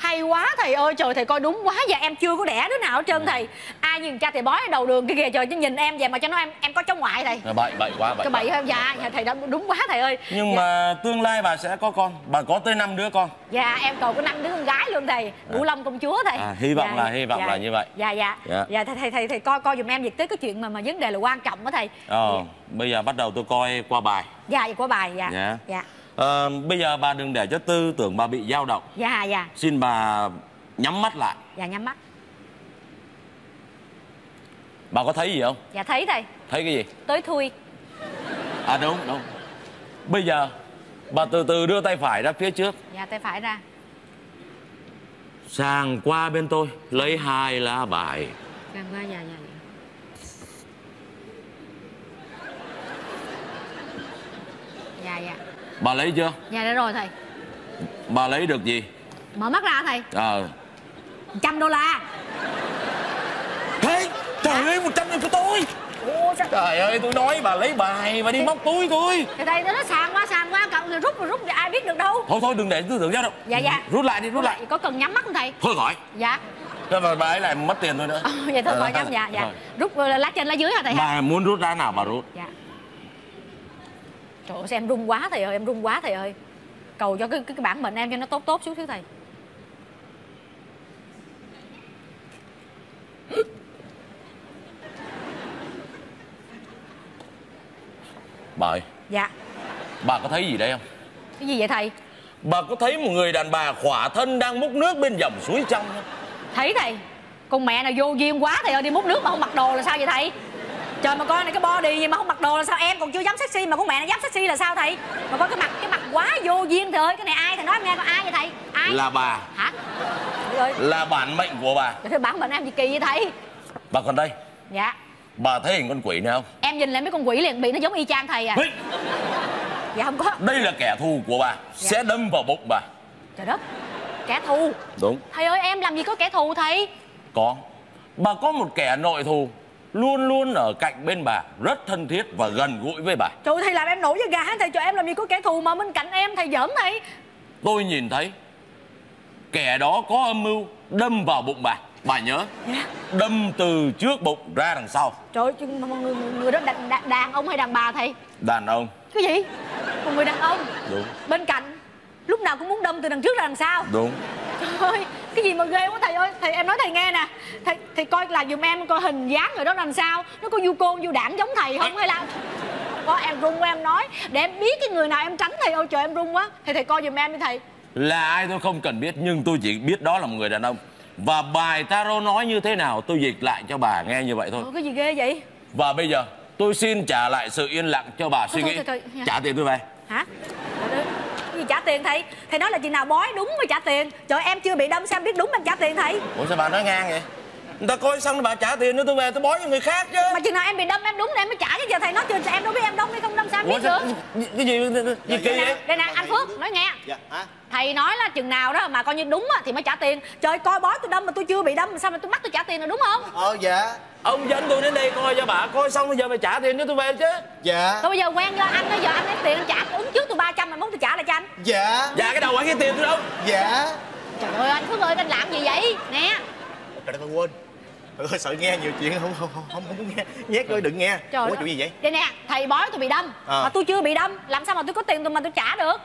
hay quá thầy ơi trời thầy coi đúng quá dạ em chưa có đẻ đứa nào hết trơn thầy. Ai nhìn cha thầy bói ở đầu đường kia kìa trời chứ nhìn em vậy mà cho nó em em có cháu ngoại thầy. Rồi, bậy bậy quá bậy cái bậy không dạ, dạ thầy đã đúng quá thầy ơi. Nhưng dạ. mà tương lai bà sẽ có con bà có tới năm đứa con. Dạ em cầu có năm đứa con gái luôn thầy. Ngũ long công chúa thầy. À, hy vọng Dạ, là- hy vọng dạ. là như vậy. dạ dạ. Dạ. dạ thầy thầy thầy, thầy coi coi giùm em việc tới cái chuyện mà mà vấn đề là quan trọng đó thầy. Ờ bây giờ bắt đầu tôi coi qua bài. Dạ vậy của bài dạ. Dạ. dạ Ờ, bây giờ bà đừng để cho tư tưởng bà bị dao động. Dạ dạ. Xin bà nhắm mắt lại. Dạ nhắm mắt. Bà có thấy gì không? Dạ thấy thầy. Thấy cái gì? Tới thui. À đúng đúng. Bây giờ bà từ từ đưa tay phải ra phía trước. Dạ tay phải ra. Sang qua bên tôi lấy hai lá bài. Càng qua dạ dạ dạ. Dạ dạ bà lấy chưa? Dạ đã rồi thầy. Bà lấy được gì? Mở mắt ra thầy. Ờ trăm đô la. Thế, trời ơi, một trăm của tôi. Ủa sao? Trời ơi, tôi nói bà lấy bài và đi móc túi tôi Thì thầy nó sàn qua sàn qua cậu rồi rút rồi rút thì ai biết được đâu. Thôi thôi, đừng để tư tưởng dao động Dạ, dạ. Rút lại đi, rút lại. Có cần nhắm mắt không thầy? Thôi khỏi Dạ. Thế mà bà ấy lại mất tiền tôi nữa. Ờ, Vậy thôi Ờ, khỏi nhắm dạ dạ. thôi. Rút ờ, lá trên lá dưới hả thầy hả? Bà muốn rút ra nào bà rút. Dạ Trời ơi em run quá thầy ơi em run quá thầy ơi. Cầu cho cái cái, cái bản mệnh em cho nó tốt tốt chút xíu thầy. Bà ơi, Dạ. Bà có thấy gì đây không? Cái gì vậy thầy? Bà có thấy một người đàn bà khỏa thân đang múc nước bên dòng suối trong không? Thấy thầy. Con mẹ nào vô duyên quá thầy ơi đi múc nước mà không mặc đồ là sao vậy thầy Trời mà coi này cái body gì mà không mặc đồ là sao? Em còn chưa dám sexy mà con mẹ này dám sexy là sao thầy? Mà coi cái mặt cái mặt quá vô duyên thầy ơi. Cái này ai thầy nói em nghe coi ai vậy thầy? Ai? Là bà, Hả? Ơi. Là bản mệnh của bà. Ơi bản mệnh em gì kỳ vậy thầy? Bà còn đây, Dạ. Bà thấy hình con quỷ này không? Em nhìn lại mấy con quỷ liền bị nó giống y chang thầy à. Hey, Dạ không có. Đây là kẻ thù của bà. Sẽ đâm vào bụng bà. Trời đất Kẻ thù. Đúng. Thầy ơi em làm gì có kẻ thù thầy? Có. Bà có một kẻ nội thù Luôn luôn ở cạnh bên bà Rất thân thiết và gần gũi với bà. Trời ơi thầy làm em nổi da gà Thầy cho em làm gì có kẻ thù mà bên cạnh em thầy giỡn thầy. Tôi nhìn thấy Kẻ đó có âm mưu Đâm vào bụng bà. Bà nhớ Dạ. Đâm từ trước bụng ra đằng sau. Trời ơi chứ mà người, người đó đàn, đàn, đàn ông hay đàn bà thầy? Đàn ông. Cái gì? Một người đàn ông. Đúng. Bên cạnh Lúc nào cũng muốn đâm từ đằng trước ra đằng sau. Đúng. Trời ơi Cái gì mà ghê quá thầy ơi. Thầy em nói thầy nghe nè. Thầy, thầy coi là giùm em coi hình dáng người đó làm sao. Nó có du côn du đảng giống thầy không hay là Có em run quá em nói. Để em biết cái người nào em tránh thầy ơi trời em run quá. Thầy thầy coi giùm em đi thầy. Là ai tôi không cần biết Nhưng tôi chỉ biết đó là một người đàn ông. Và bài tarot nói như thế nào Tôi dịch lại cho bà nghe như vậy thôi. Ủa, Cái gì ghê vậy? Và bây giờ tôi xin trả lại sự yên lặng cho bà suy thôi, nghĩ. thôi, thôi, thôi. Trả tiền tôi về. Hả gì trả tiền thầy? Thầy nói là chừng nào bói đúng mới trả tiền. Trời em chưa bị đâm sao em biết đúng em trả tiền thầy? Ủa sao bà nói ngang vậy? Người ta coi xong rồi bà trả tiền nữa tôi về tôi bói cho người khác chứ. Mà chừng nào em bị đâm em đúng thì em mới trả chứ giờ thầy nói chưa em đâu biết em đâm hay không đâm sao em biết được. cái gì, gì kỳ đây nè vậy? đây nè anh Phước nói nghe. Dạ hả thầy nói là chừng nào đó mà coi như đúng á thì mới trả tiền. Trời coi bói tôi đâm mà tôi chưa bị đâm mà sao mà tôi bắt tôi trả tiền là đúng không? Ờ dạ. Ông dẫn tôi đến đây coi cho bà Coi xong bây giờ phải trả tiền cho tôi về chứ. Dạ. Tôi bây giờ quen cho anh đó giờ anh lấy tiền anh trả ứng trước tôi 300 mà muốn tôi trả lại cho anh. Dạ. Dạ cái đầu anh cái tiền tôi đâu. Dạ. Trời ơi anh Phước ơi anh làm gì vậy? Nè. Trời đất ơi quên. Trời ơi sợ nghe nhiều chuyện không không không không, không muốn nghe. Nhét ơi đừng nghe. Trời Ủa chuyện gì vậy? Đây nè thầy bói tôi bị đâm Ờ. mà tôi chưa bị đâm làm sao mà tôi có tiền tôi mà tôi trả được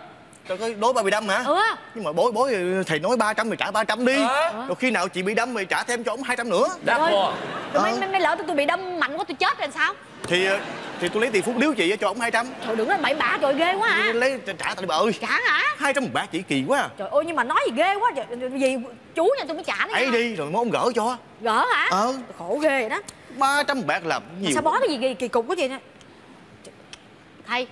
Trời ơi đối bà bị đâm hả? Ừ. Nhưng mà bối bối thầy nói 300 thì trả 300 đi. Ờ. Rồi khi nào chị bị đâm thì trả thêm cho ông 200 nữa. Đáp rồi mấy, Ờ. mấy, mấy lỡ tôi, tôi bị đâm mạnh quá tôi chết rồi sao? Thì ờ, thì tôi lấy tiền phúc điếu chị cho ông 200 trời đừng nói bậy bạ trời ghê quá hả Lấy trả tại bà ơi. Trả hả? 200 một bạc chị kỳ quá à. trời ơi nhưng mà nói gì ghê quá trời, gì chú nhà tôi mới trả nữa ấy nha. đi rồi mốt ông gỡ cho. Gỡ hả? Ờ. khổ ghê vậy đó. 300 một bạc làm Mà nhiều sao bó cái gì kỳ, kỳ cục quá vậy nè? Thầy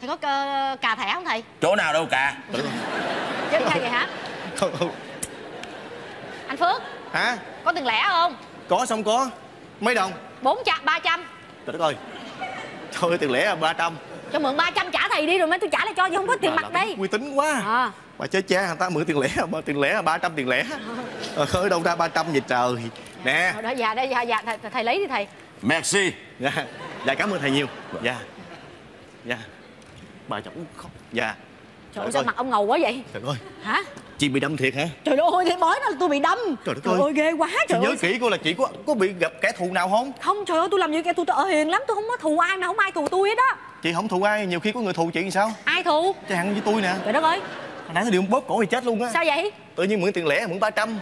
thầy có cà, cà thẻ không thầy? Chỗ nào đâu cả chứ hay vậy hả? Không, không. anh phước hả? có tiền lẻ không? Có xong có. Mấy đồng? Bốn trăm ba trăm. Trời đất ơi. Thôi tiền lẻ là 300 cho mượn 300 trả thầy đi rồi mấy tôi trả lại cho chứ không có tiền mặt đây uy tín quá. À. bà chết cha người ta mượn tiền lẻ mà tiền lẻ ba trăm tiền lẻ. [laughs] Ờ, khơi đâu ra 300 vậy trời. Nè. Rồi đó dạ đây dạ dạ thầy, thầy lấy đi thầy. Merci. Dạ. Dạ cảm ơn thầy nhiều. Dạ. Dạ bà cháu khóc dạ. Trời ơi sao mặt ông ngầu quá vậy? Trời ơi. Hả? Chị bị đâm thiệt hả? Trời ơi thầy bói là tôi bị đâm. Trời đất trời ơi. ơi ghê quá chị trời nhớ ơi kỹ coi là chị có có bị gặp kẻ thù nào không? Không trời ơi tôi làm gì kẻ tôi tôi ở hiền lắm tôi không có thù ai mà không ai thù tôi hết á. Chị không thù ai nhiều khi có người thù chị thì sao? Ai thù? Chẳng như tôi nè. Trời đất ơi. Hồi nãy tôi điện bóp cổ thì chết luôn á. Sao vậy? Tự nhiên mượn tiền lẻ mượn 300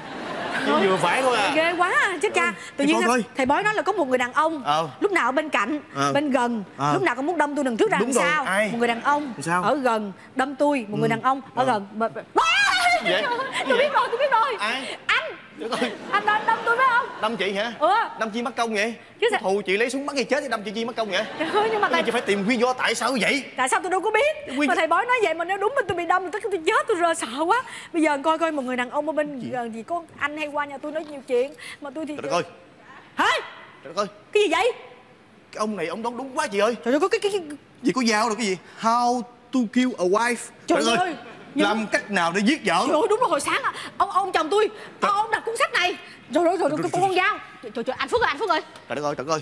chỉ vừa phải thôi à ghê quá à, chết cha tự nhiên coi. thầy bói nói là có một người đàn ông Ờ. lúc nào ở bên cạnh Ờ. bên gần Ờ. lúc nào cũng muốn đâm tôi đằng trước đằng Đúng rồi, sau ai? một người đàn ông Sao? ở gần đâm tôi một người đàn ông ở gần bờ- Vậy? tôi biết rồi tôi biết rồi anh anh đâm, đâm tôi phải không? Đâm chị hả? Ừ đâm chi mất công vậy? Chứ sao- thù chị lấy súng bắn chị chết thì đâm chị chi mất công vậy? Trời ơi nhưng mà Tại chị phải tìm nguyên do tại sao vậy? Tại sao tôi đâu có biết? Nguyên- mà thầy bói nói vậy mà nếu đúng mà tôi bị đâm thì tôi chết tôi rơ sợ quá. Bây giờ coi coi một người đàn ông ở bên gần gì? có anh hay qua nhà tôi nói nhiều chuyện mà tôi thì trời ơi. Hả? Trời ơi. Cái gì vậy? Cái ông này ông đoán đúng quá chị ơi. Trời ơi có cái cái, cái... gì có dao đâu cái gì? How to kill a wife. Trời đất ơi, nhưng- làm cách nào để giết vợ? Trời ơi đúng rồi hồi sáng à, ông ông chồng tôi ông, ông đặt cuốn sách này. Rồi rồi rồi rồi con con dao. Trời, trời trời anh Phước ơi anh Phước ơi. Trời đất ơi trời ơi.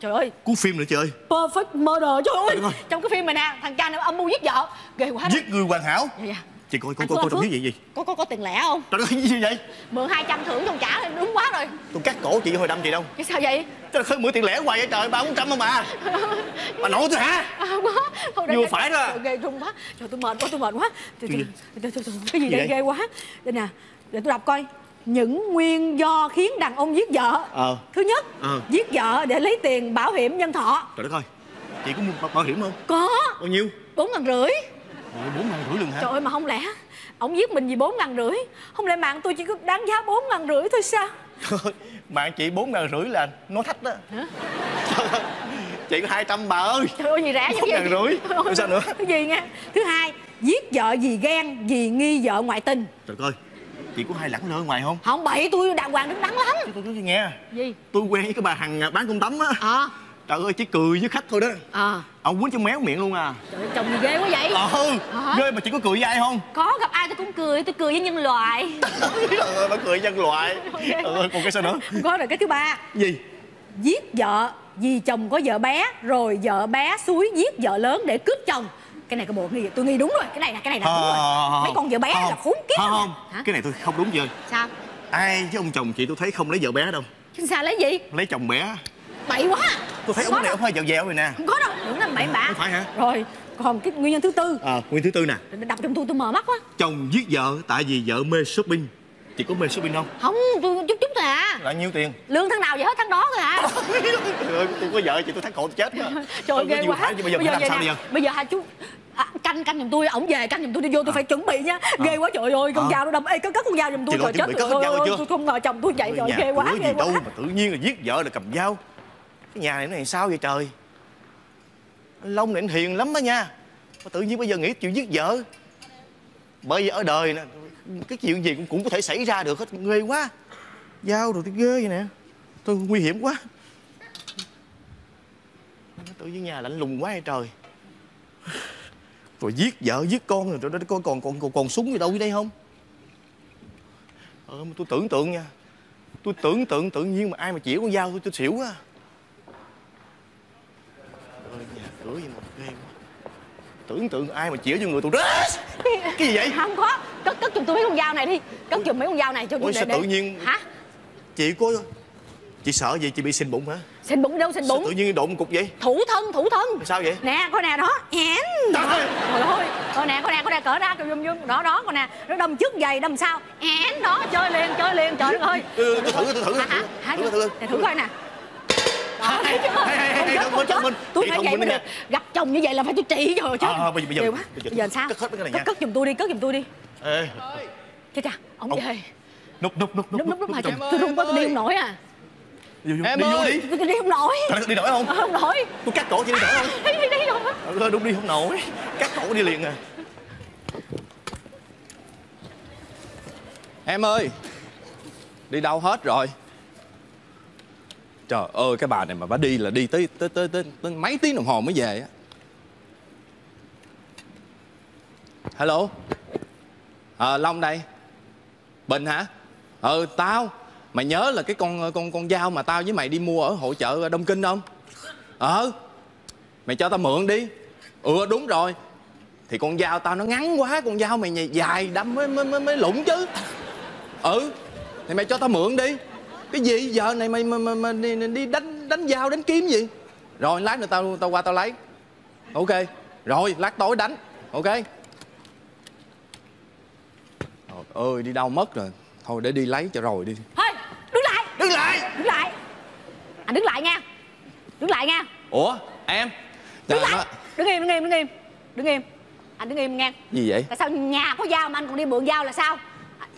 Trời ơi. Cuốn phim nữa ơi perfect murder trời ơi. Trời trong cái phim này nè thằng cha này âm mưu giết vợ. Ghê quá giết người hoàn hảo. Dạ, dạ. Chị coi coi Anh coi trong Phước. viết gì gì có có có tiền lẻ không? Trời ơi gì vậy? Mượn 200 thưởng trong trả là đúng quá rồi. Tôi cắt cổ chị hồi đâm chị đâu. Cái sao vậy? Trời ơi mượn tiền lẻ hoài vậy trời ba bốn trăm không bà bà nổi tôi hả? À, quá. Vừa phải đó. à. ghê run quá. Trời tôi mệt quá tôi mệt quá. Cái gì? đây vậy? ghê quá. Đây nè để tôi đọc coi. Những nguyên do khiến đàn ông giết vợ. Ờ. Thứ nhất Ờ. giết vợ để lấy tiền bảo hiểm nhân thọ. Trời đất ơi chị có mua bảo- hiểm không? Có. Bao nhiêu? Bốn ngàn rưỡi bốn ngàn rưỡi lần hả? Trời ơi mà không lẽ ông giết mình vì bốn ngàn rưỡi? Không lẽ mạng tôi chỉ có đáng giá bốn ngàn rưỡi thôi sao? Trời ơi, bạn chị bốn ngàn rưỡi là nó thách đó. Trời ơi, [laughs] chị có hai trăm bà ơi. Trời ơi gì rẻ Bốn ngàn rưỡi. Rồi sao nữa? cái gì nghe? Thứ hai giết vợ vì ghen vì nghi vợ ngoại tình. Trời ơi chị có hai lẳng lơ ngoài không? Không bậy tôi đàng hoàng đứng đắn lắm. Tôi nói nghe. Gì? Tôi quen với cái bà hằng bán cơm tấm á. Ờ trời ơi chỉ cười với khách thôi đó. Ờ ông quýnh cho méo miệng luôn à. Trời ơi chồng ghê quá vậy. Ờ Hả? ghê mà chị có cười với ai không? Có gặp ai tôi cũng cười. Tôi cười với nhân loại. Trời ơi bà cười nhân loại. [laughs] Trời ơi còn cái sao nữa? Có rồi cái thứ ba. Gì? Giết vợ vì chồng có vợ bé rồi vợ bé suối giết vợ lớn để cướp chồng. Cái này có bộ nghi tôi nghi đúng rồi. Cái này là cái này là đúng rồi. Mấy con vợ bé là khốn kiếp không, không. hả? Cái này tôi không đúng chưa sao? Ai chứ ông chồng chị tôi thấy không lấy vợ bé đâu. Sao lấy gì? Lấy chồng bé bậy quá. Tôi thấy ông này ông hơi dèo dèo rồi nè. Không có đâu. Đừng làm bậy bạ. không phải hả? Rồi còn cái nguyên nhân thứ tư. À nguyên thứ tư nè. Đọc trong tôi tôi mờ mắt quá. Chồng giết vợ tại vì vợ mê shopping. Chị có mê shopping không? Không tôi chút chút thôi à. Là nhiêu tiền? Lương tháng nào vậy hết? Tháng đó thôi à. [laughs] Trời ơi, tôi có vợ chị tôi thắt cổ tôi chết quá. Trời ơi, ghê quá. phải, bây giờ phải làm vậy sao bây giờ? Bây giờ hai chú à, canh canh giùm tôi ổng về canh giùm tôi đi vô tôi phải chuẩn bị nha. Ghê quá trời ơi con À. dao nó đâm. Ê cất cất con dao giùm tôi trời chết tôi không ngờ chồng tôi vậy rồi ghê quá ghê gì đâu quá mà tự nhiên là giết vợ là cầm dao cái nhà này nó này sao vậy trời? Anh Long này anh hiền lắm đó nha. Mà tự nhiên bây giờ nghĩ chuyện giết vợ. Bởi vì ở đời nè cái chuyện gì cũng, cũng có thể xảy ra được hết ghê quá. Dao rồi tôi ghê vậy nè. Tôi nguy hiểm quá. Tự nhiên nhà lạnh lùng quá hay trời. Rồi giết vợ giết con rồi tôi còn còn còn, còn súng gì đâu ở đây không? Ờ mà tôi tưởng tượng nha. Tôi tưởng tượng tự nhiên mà ai mà chĩa con dao tôi tôi xỉu á ơi nhà cửa gì ghê quá tưởng tượng ai mà chĩa vô người tôi rớt cái gì vậy? Không có cất cất giùm tôi mấy con dao này đi. Cất giùm mấy con dao này cho Ôi, để- sao để- tự nhiên- hả? chị có chị sợ gì chị bị sình bụng hả? Xình bụng đâu sao bụng? tự nhiên đụng cục vậy? Thủ thân thủ thân. Sao vậy? Nè coi nè đó. Én Trời ơi! coi nè coi nè coi nè cỡ ra dung dung đó đó coi nè. Nó đâm trước giày đâm sau. Én đó chơi liền chơi liền. Trời ơi. Tôi tôi thử tôi thử. Hả hả? Hả thử thử thử coi nè đó. Hay, hay, hay, thông minh, thông minh. tôi phải vậy mới được gặp chồng như vậy là phải tôi trị rồi chứ. À, à, bây giờ- bây giờ- bây giờ- sao? cất hết cái này nha. cất giùm tôi đi cất giùm tôi đi. Ê. Chết cha ông về. Núp núp núp lúc lúc lúc mà tôi run quá tôi đi không nổi à. Vô, vô, Em đi vô ơi! đi. Tôi đi không nổi. Trời đi nổi không? Không nổi. Tôi cắt cổ chị đi nổi không? Đi đi đi rồi ơi, đúng đi không nổi. Cắt cổ đi liền à. Em ơi Đi đâu hết rồi Trời ơi cái bà này mà bà đi là đi tới tới tới tới, tới mấy tiếng đồng hồ mới về á. Hello? Ờ long đây. Bình hả? Ờ tao. Mày nhớ là cái con con con dao mà tao với mày đi mua ở hội chợ đông kinh không? Ờ. Mày cho tao mượn đi. Ừ đúng rồi. Thì con dao tao nó ngắn quá con dao mày dài đâm mới mới mới, mới lủng chứ. Ừ. Thì mày cho tao mượn đi cái gì? Giờ này mày mày, mày, mày đi, đi đánh đánh dao đánh kiếm gì? Rồi lát nữa tao tao qua tao lấy. Ok. Rồi lát tối đánh. Ok. Trời ơi đi đâu mất rồi? Thôi để đi lấy cho rồi đi. Thôi đứng lại. Đứng lại. Đứng lại. Anh đứng lại nha. Đứng lại nha. Ủa em? Đứng lại. nó- đứng im đứng im đứng im. Đứng im. Anh đứng im nghe. Gì vậy? Tại sao nhà có dao mà anh còn đi mượn dao là sao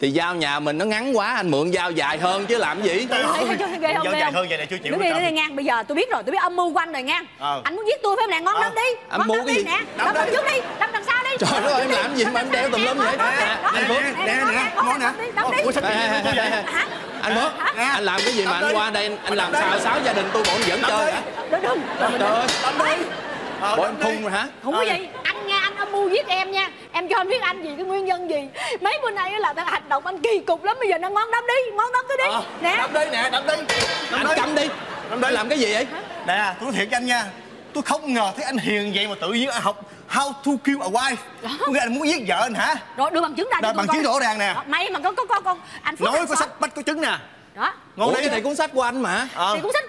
thì dao nhà mình nó ngắn quá anh mượn dao dài hơn chứ làm gì? Dao dài hơn vậy này chưa chịu đứng im đứng im nghe bây giờ tôi biết rồi tôi biết âm mưu của anh rồi nghe Ờ. anh muốn giết tôi phải không nè? Ngón Ờ. đâm đi Anh ngón đi gì? nè. Đằng đi. trước đi đâm đằng sau đi. Trời đất ơi, em làm gì mà em đeo tùm lum vậy? Anh Phước. Nè, nè, ngon nè. đâm đi sao anh Phước anh làm cái gì mà anh đi. qua đây anh, làm xào xáo gia đình tôi bọn dẫn chơi hả? Đừng đừng trời ơi. Đâm đi. Bọn em đi. khùng rồi hả? Không có gì anh anh mưu giết em nha. Em cho anh biết anh gì cái nguyên nhân gì. Mấy bữa nay á là ta hành động anh kỳ cục lắm bây giờ nó ngon đâm đi ngon đâm tôi đi. Ờ, nè. đâm đi nè đâm đi. Đâm anh đi. cầm đi. Đâm đi. làm cái gì vậy? Nè tôi nói thiệt với anh nha. Tôi không ngờ thấy anh hiền vậy mà tự nhiên anh học how to kill a wife. Có nghĩa anh muốn giết vợ anh hả? Rồi đưa bằng chứng ra tôi bằng chứng rõ ràng nè. Đó, mày mà có có có con anh Phước nói có sách bách có chứng nè. Đó đi. cái này cuốn sách của anh mà. Ờ. Thì cũng sách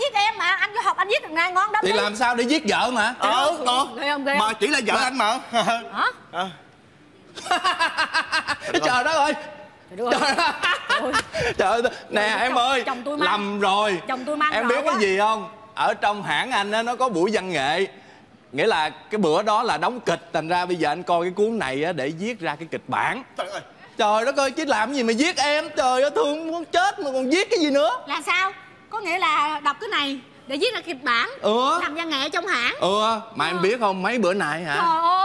giết em mà anh cho học anh giết thằng này ngon đâm thì đi làm sao để giết vợ mà? Ờ ngon ghê không ghê mà chỉ là vợ anh mà. [laughs] Hả? Ờ. trời đất ơi. Trời đất ơi. trời nè Chồng- em ơi chồng tôi mang- lầm rồi. chồng tôi mang em biết cái gì không? Ở trong hãng anh á nó có buổi văn nghệ. Nghĩa là cái bữa đó là đóng kịch thành ra bây giờ anh coi cái cuốn này á để viết ra cái kịch bản. Trời ơi. Trời đất ơi chứ làm gì mà giết em? Trời ơi thương muốn chết mà còn giết cái gì nữa? Là sao có nghĩa là đọc cái này để viết ra kịch bản Ừ. làm văn nghệ trong hãng. Ừ mà em biết không? Mấy bữa nay hả? Trời ơi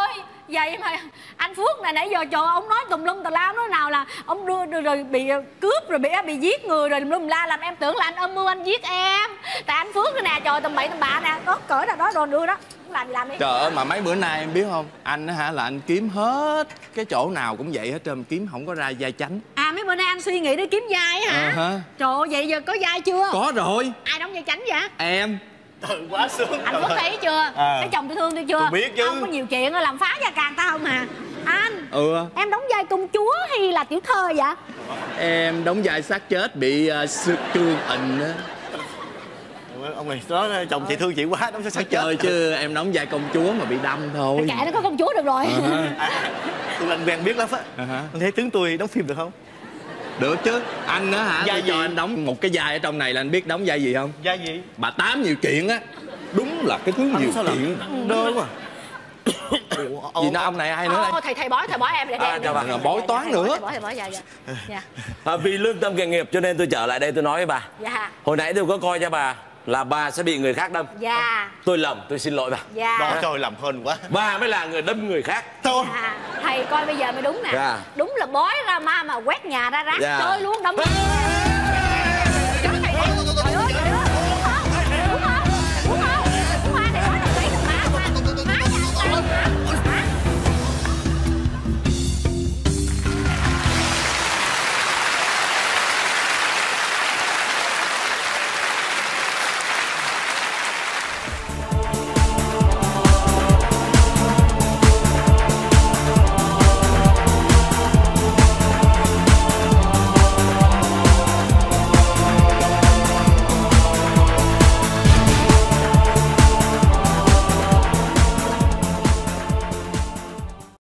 vậy mà anh phước này nãy giờ trời ông nói tùm lum tà la nói nào là ông đưa, đưa rồi bị cướp rồi bị bị giết người rồi tùm lum la làm em tưởng là anh âm mưu anh giết em. Tại anh phước này nè trời tầm bậy tầm bạ nè có cỡ nào đó đồ đưa đó. Làm gì làm đi trời ơi mà mấy bữa nay em biết không? Anh á hả là anh kiếm hết cái chỗ nào cũng vậy hết trơn kiếm không có ra vai chánh. À mấy bữa nay anh suy nghĩ để kiếm vai á hả? Ờ hả. trời ơi vậy giờ có vai chưa? Có rồi. Ai đóng vai chánh vậy? Em quá sướng anh phước thấy chưa? À. thấy chồng tôi thương tôi chưa? Tôi biết chứ. ông có nhiều chuyện làm phá gia càng tao không à? Anh ừ. em đóng vai công chúa hay là tiểu thơ vậy? Em đóng vai xác chết bị uh, sư cương ịnh á. Ông này nói chồng chị thương chị quá đóng Phải sách chơi chứ em đóng vai công chúa mà bị đâm thôi. Kệ nó có công chúa được rồi. Tôi anh quen biết lắm á. À anh thấy tướng tôi đóng phim được không được chứ. Anh á hả? Vai cho anh đóng một cái vai ở trong này là anh biết đóng vai gì không? Vai gì? Bà tám nhiều chuyện á. Đúng là cái thứ nhiều chuyện. đơ quá. Gì nó ông này ai nữa? Đây thầy thầy bói thầy bói em. Để À, em chào bà. Là bói toán nữa. thầy bói thầy bói dạ dạ dạ. À, vì lương tâm nghề nghiệp cho nên tôi trở lại đây tôi nói với bà. Dạ. Hồi nãy tôi có coi cho bà là bà sẽ bị người khác đâm dạ tôi lầm tôi xin lỗi bà dạ đó trời lầm hơn quá bà mới là người đâm người khác tôi dạ. thầy coi bây giờ mới đúng nè dạ. đúng là bói ra ma mà quét nhà ra rác dạ. chơi luôn đấm dạ.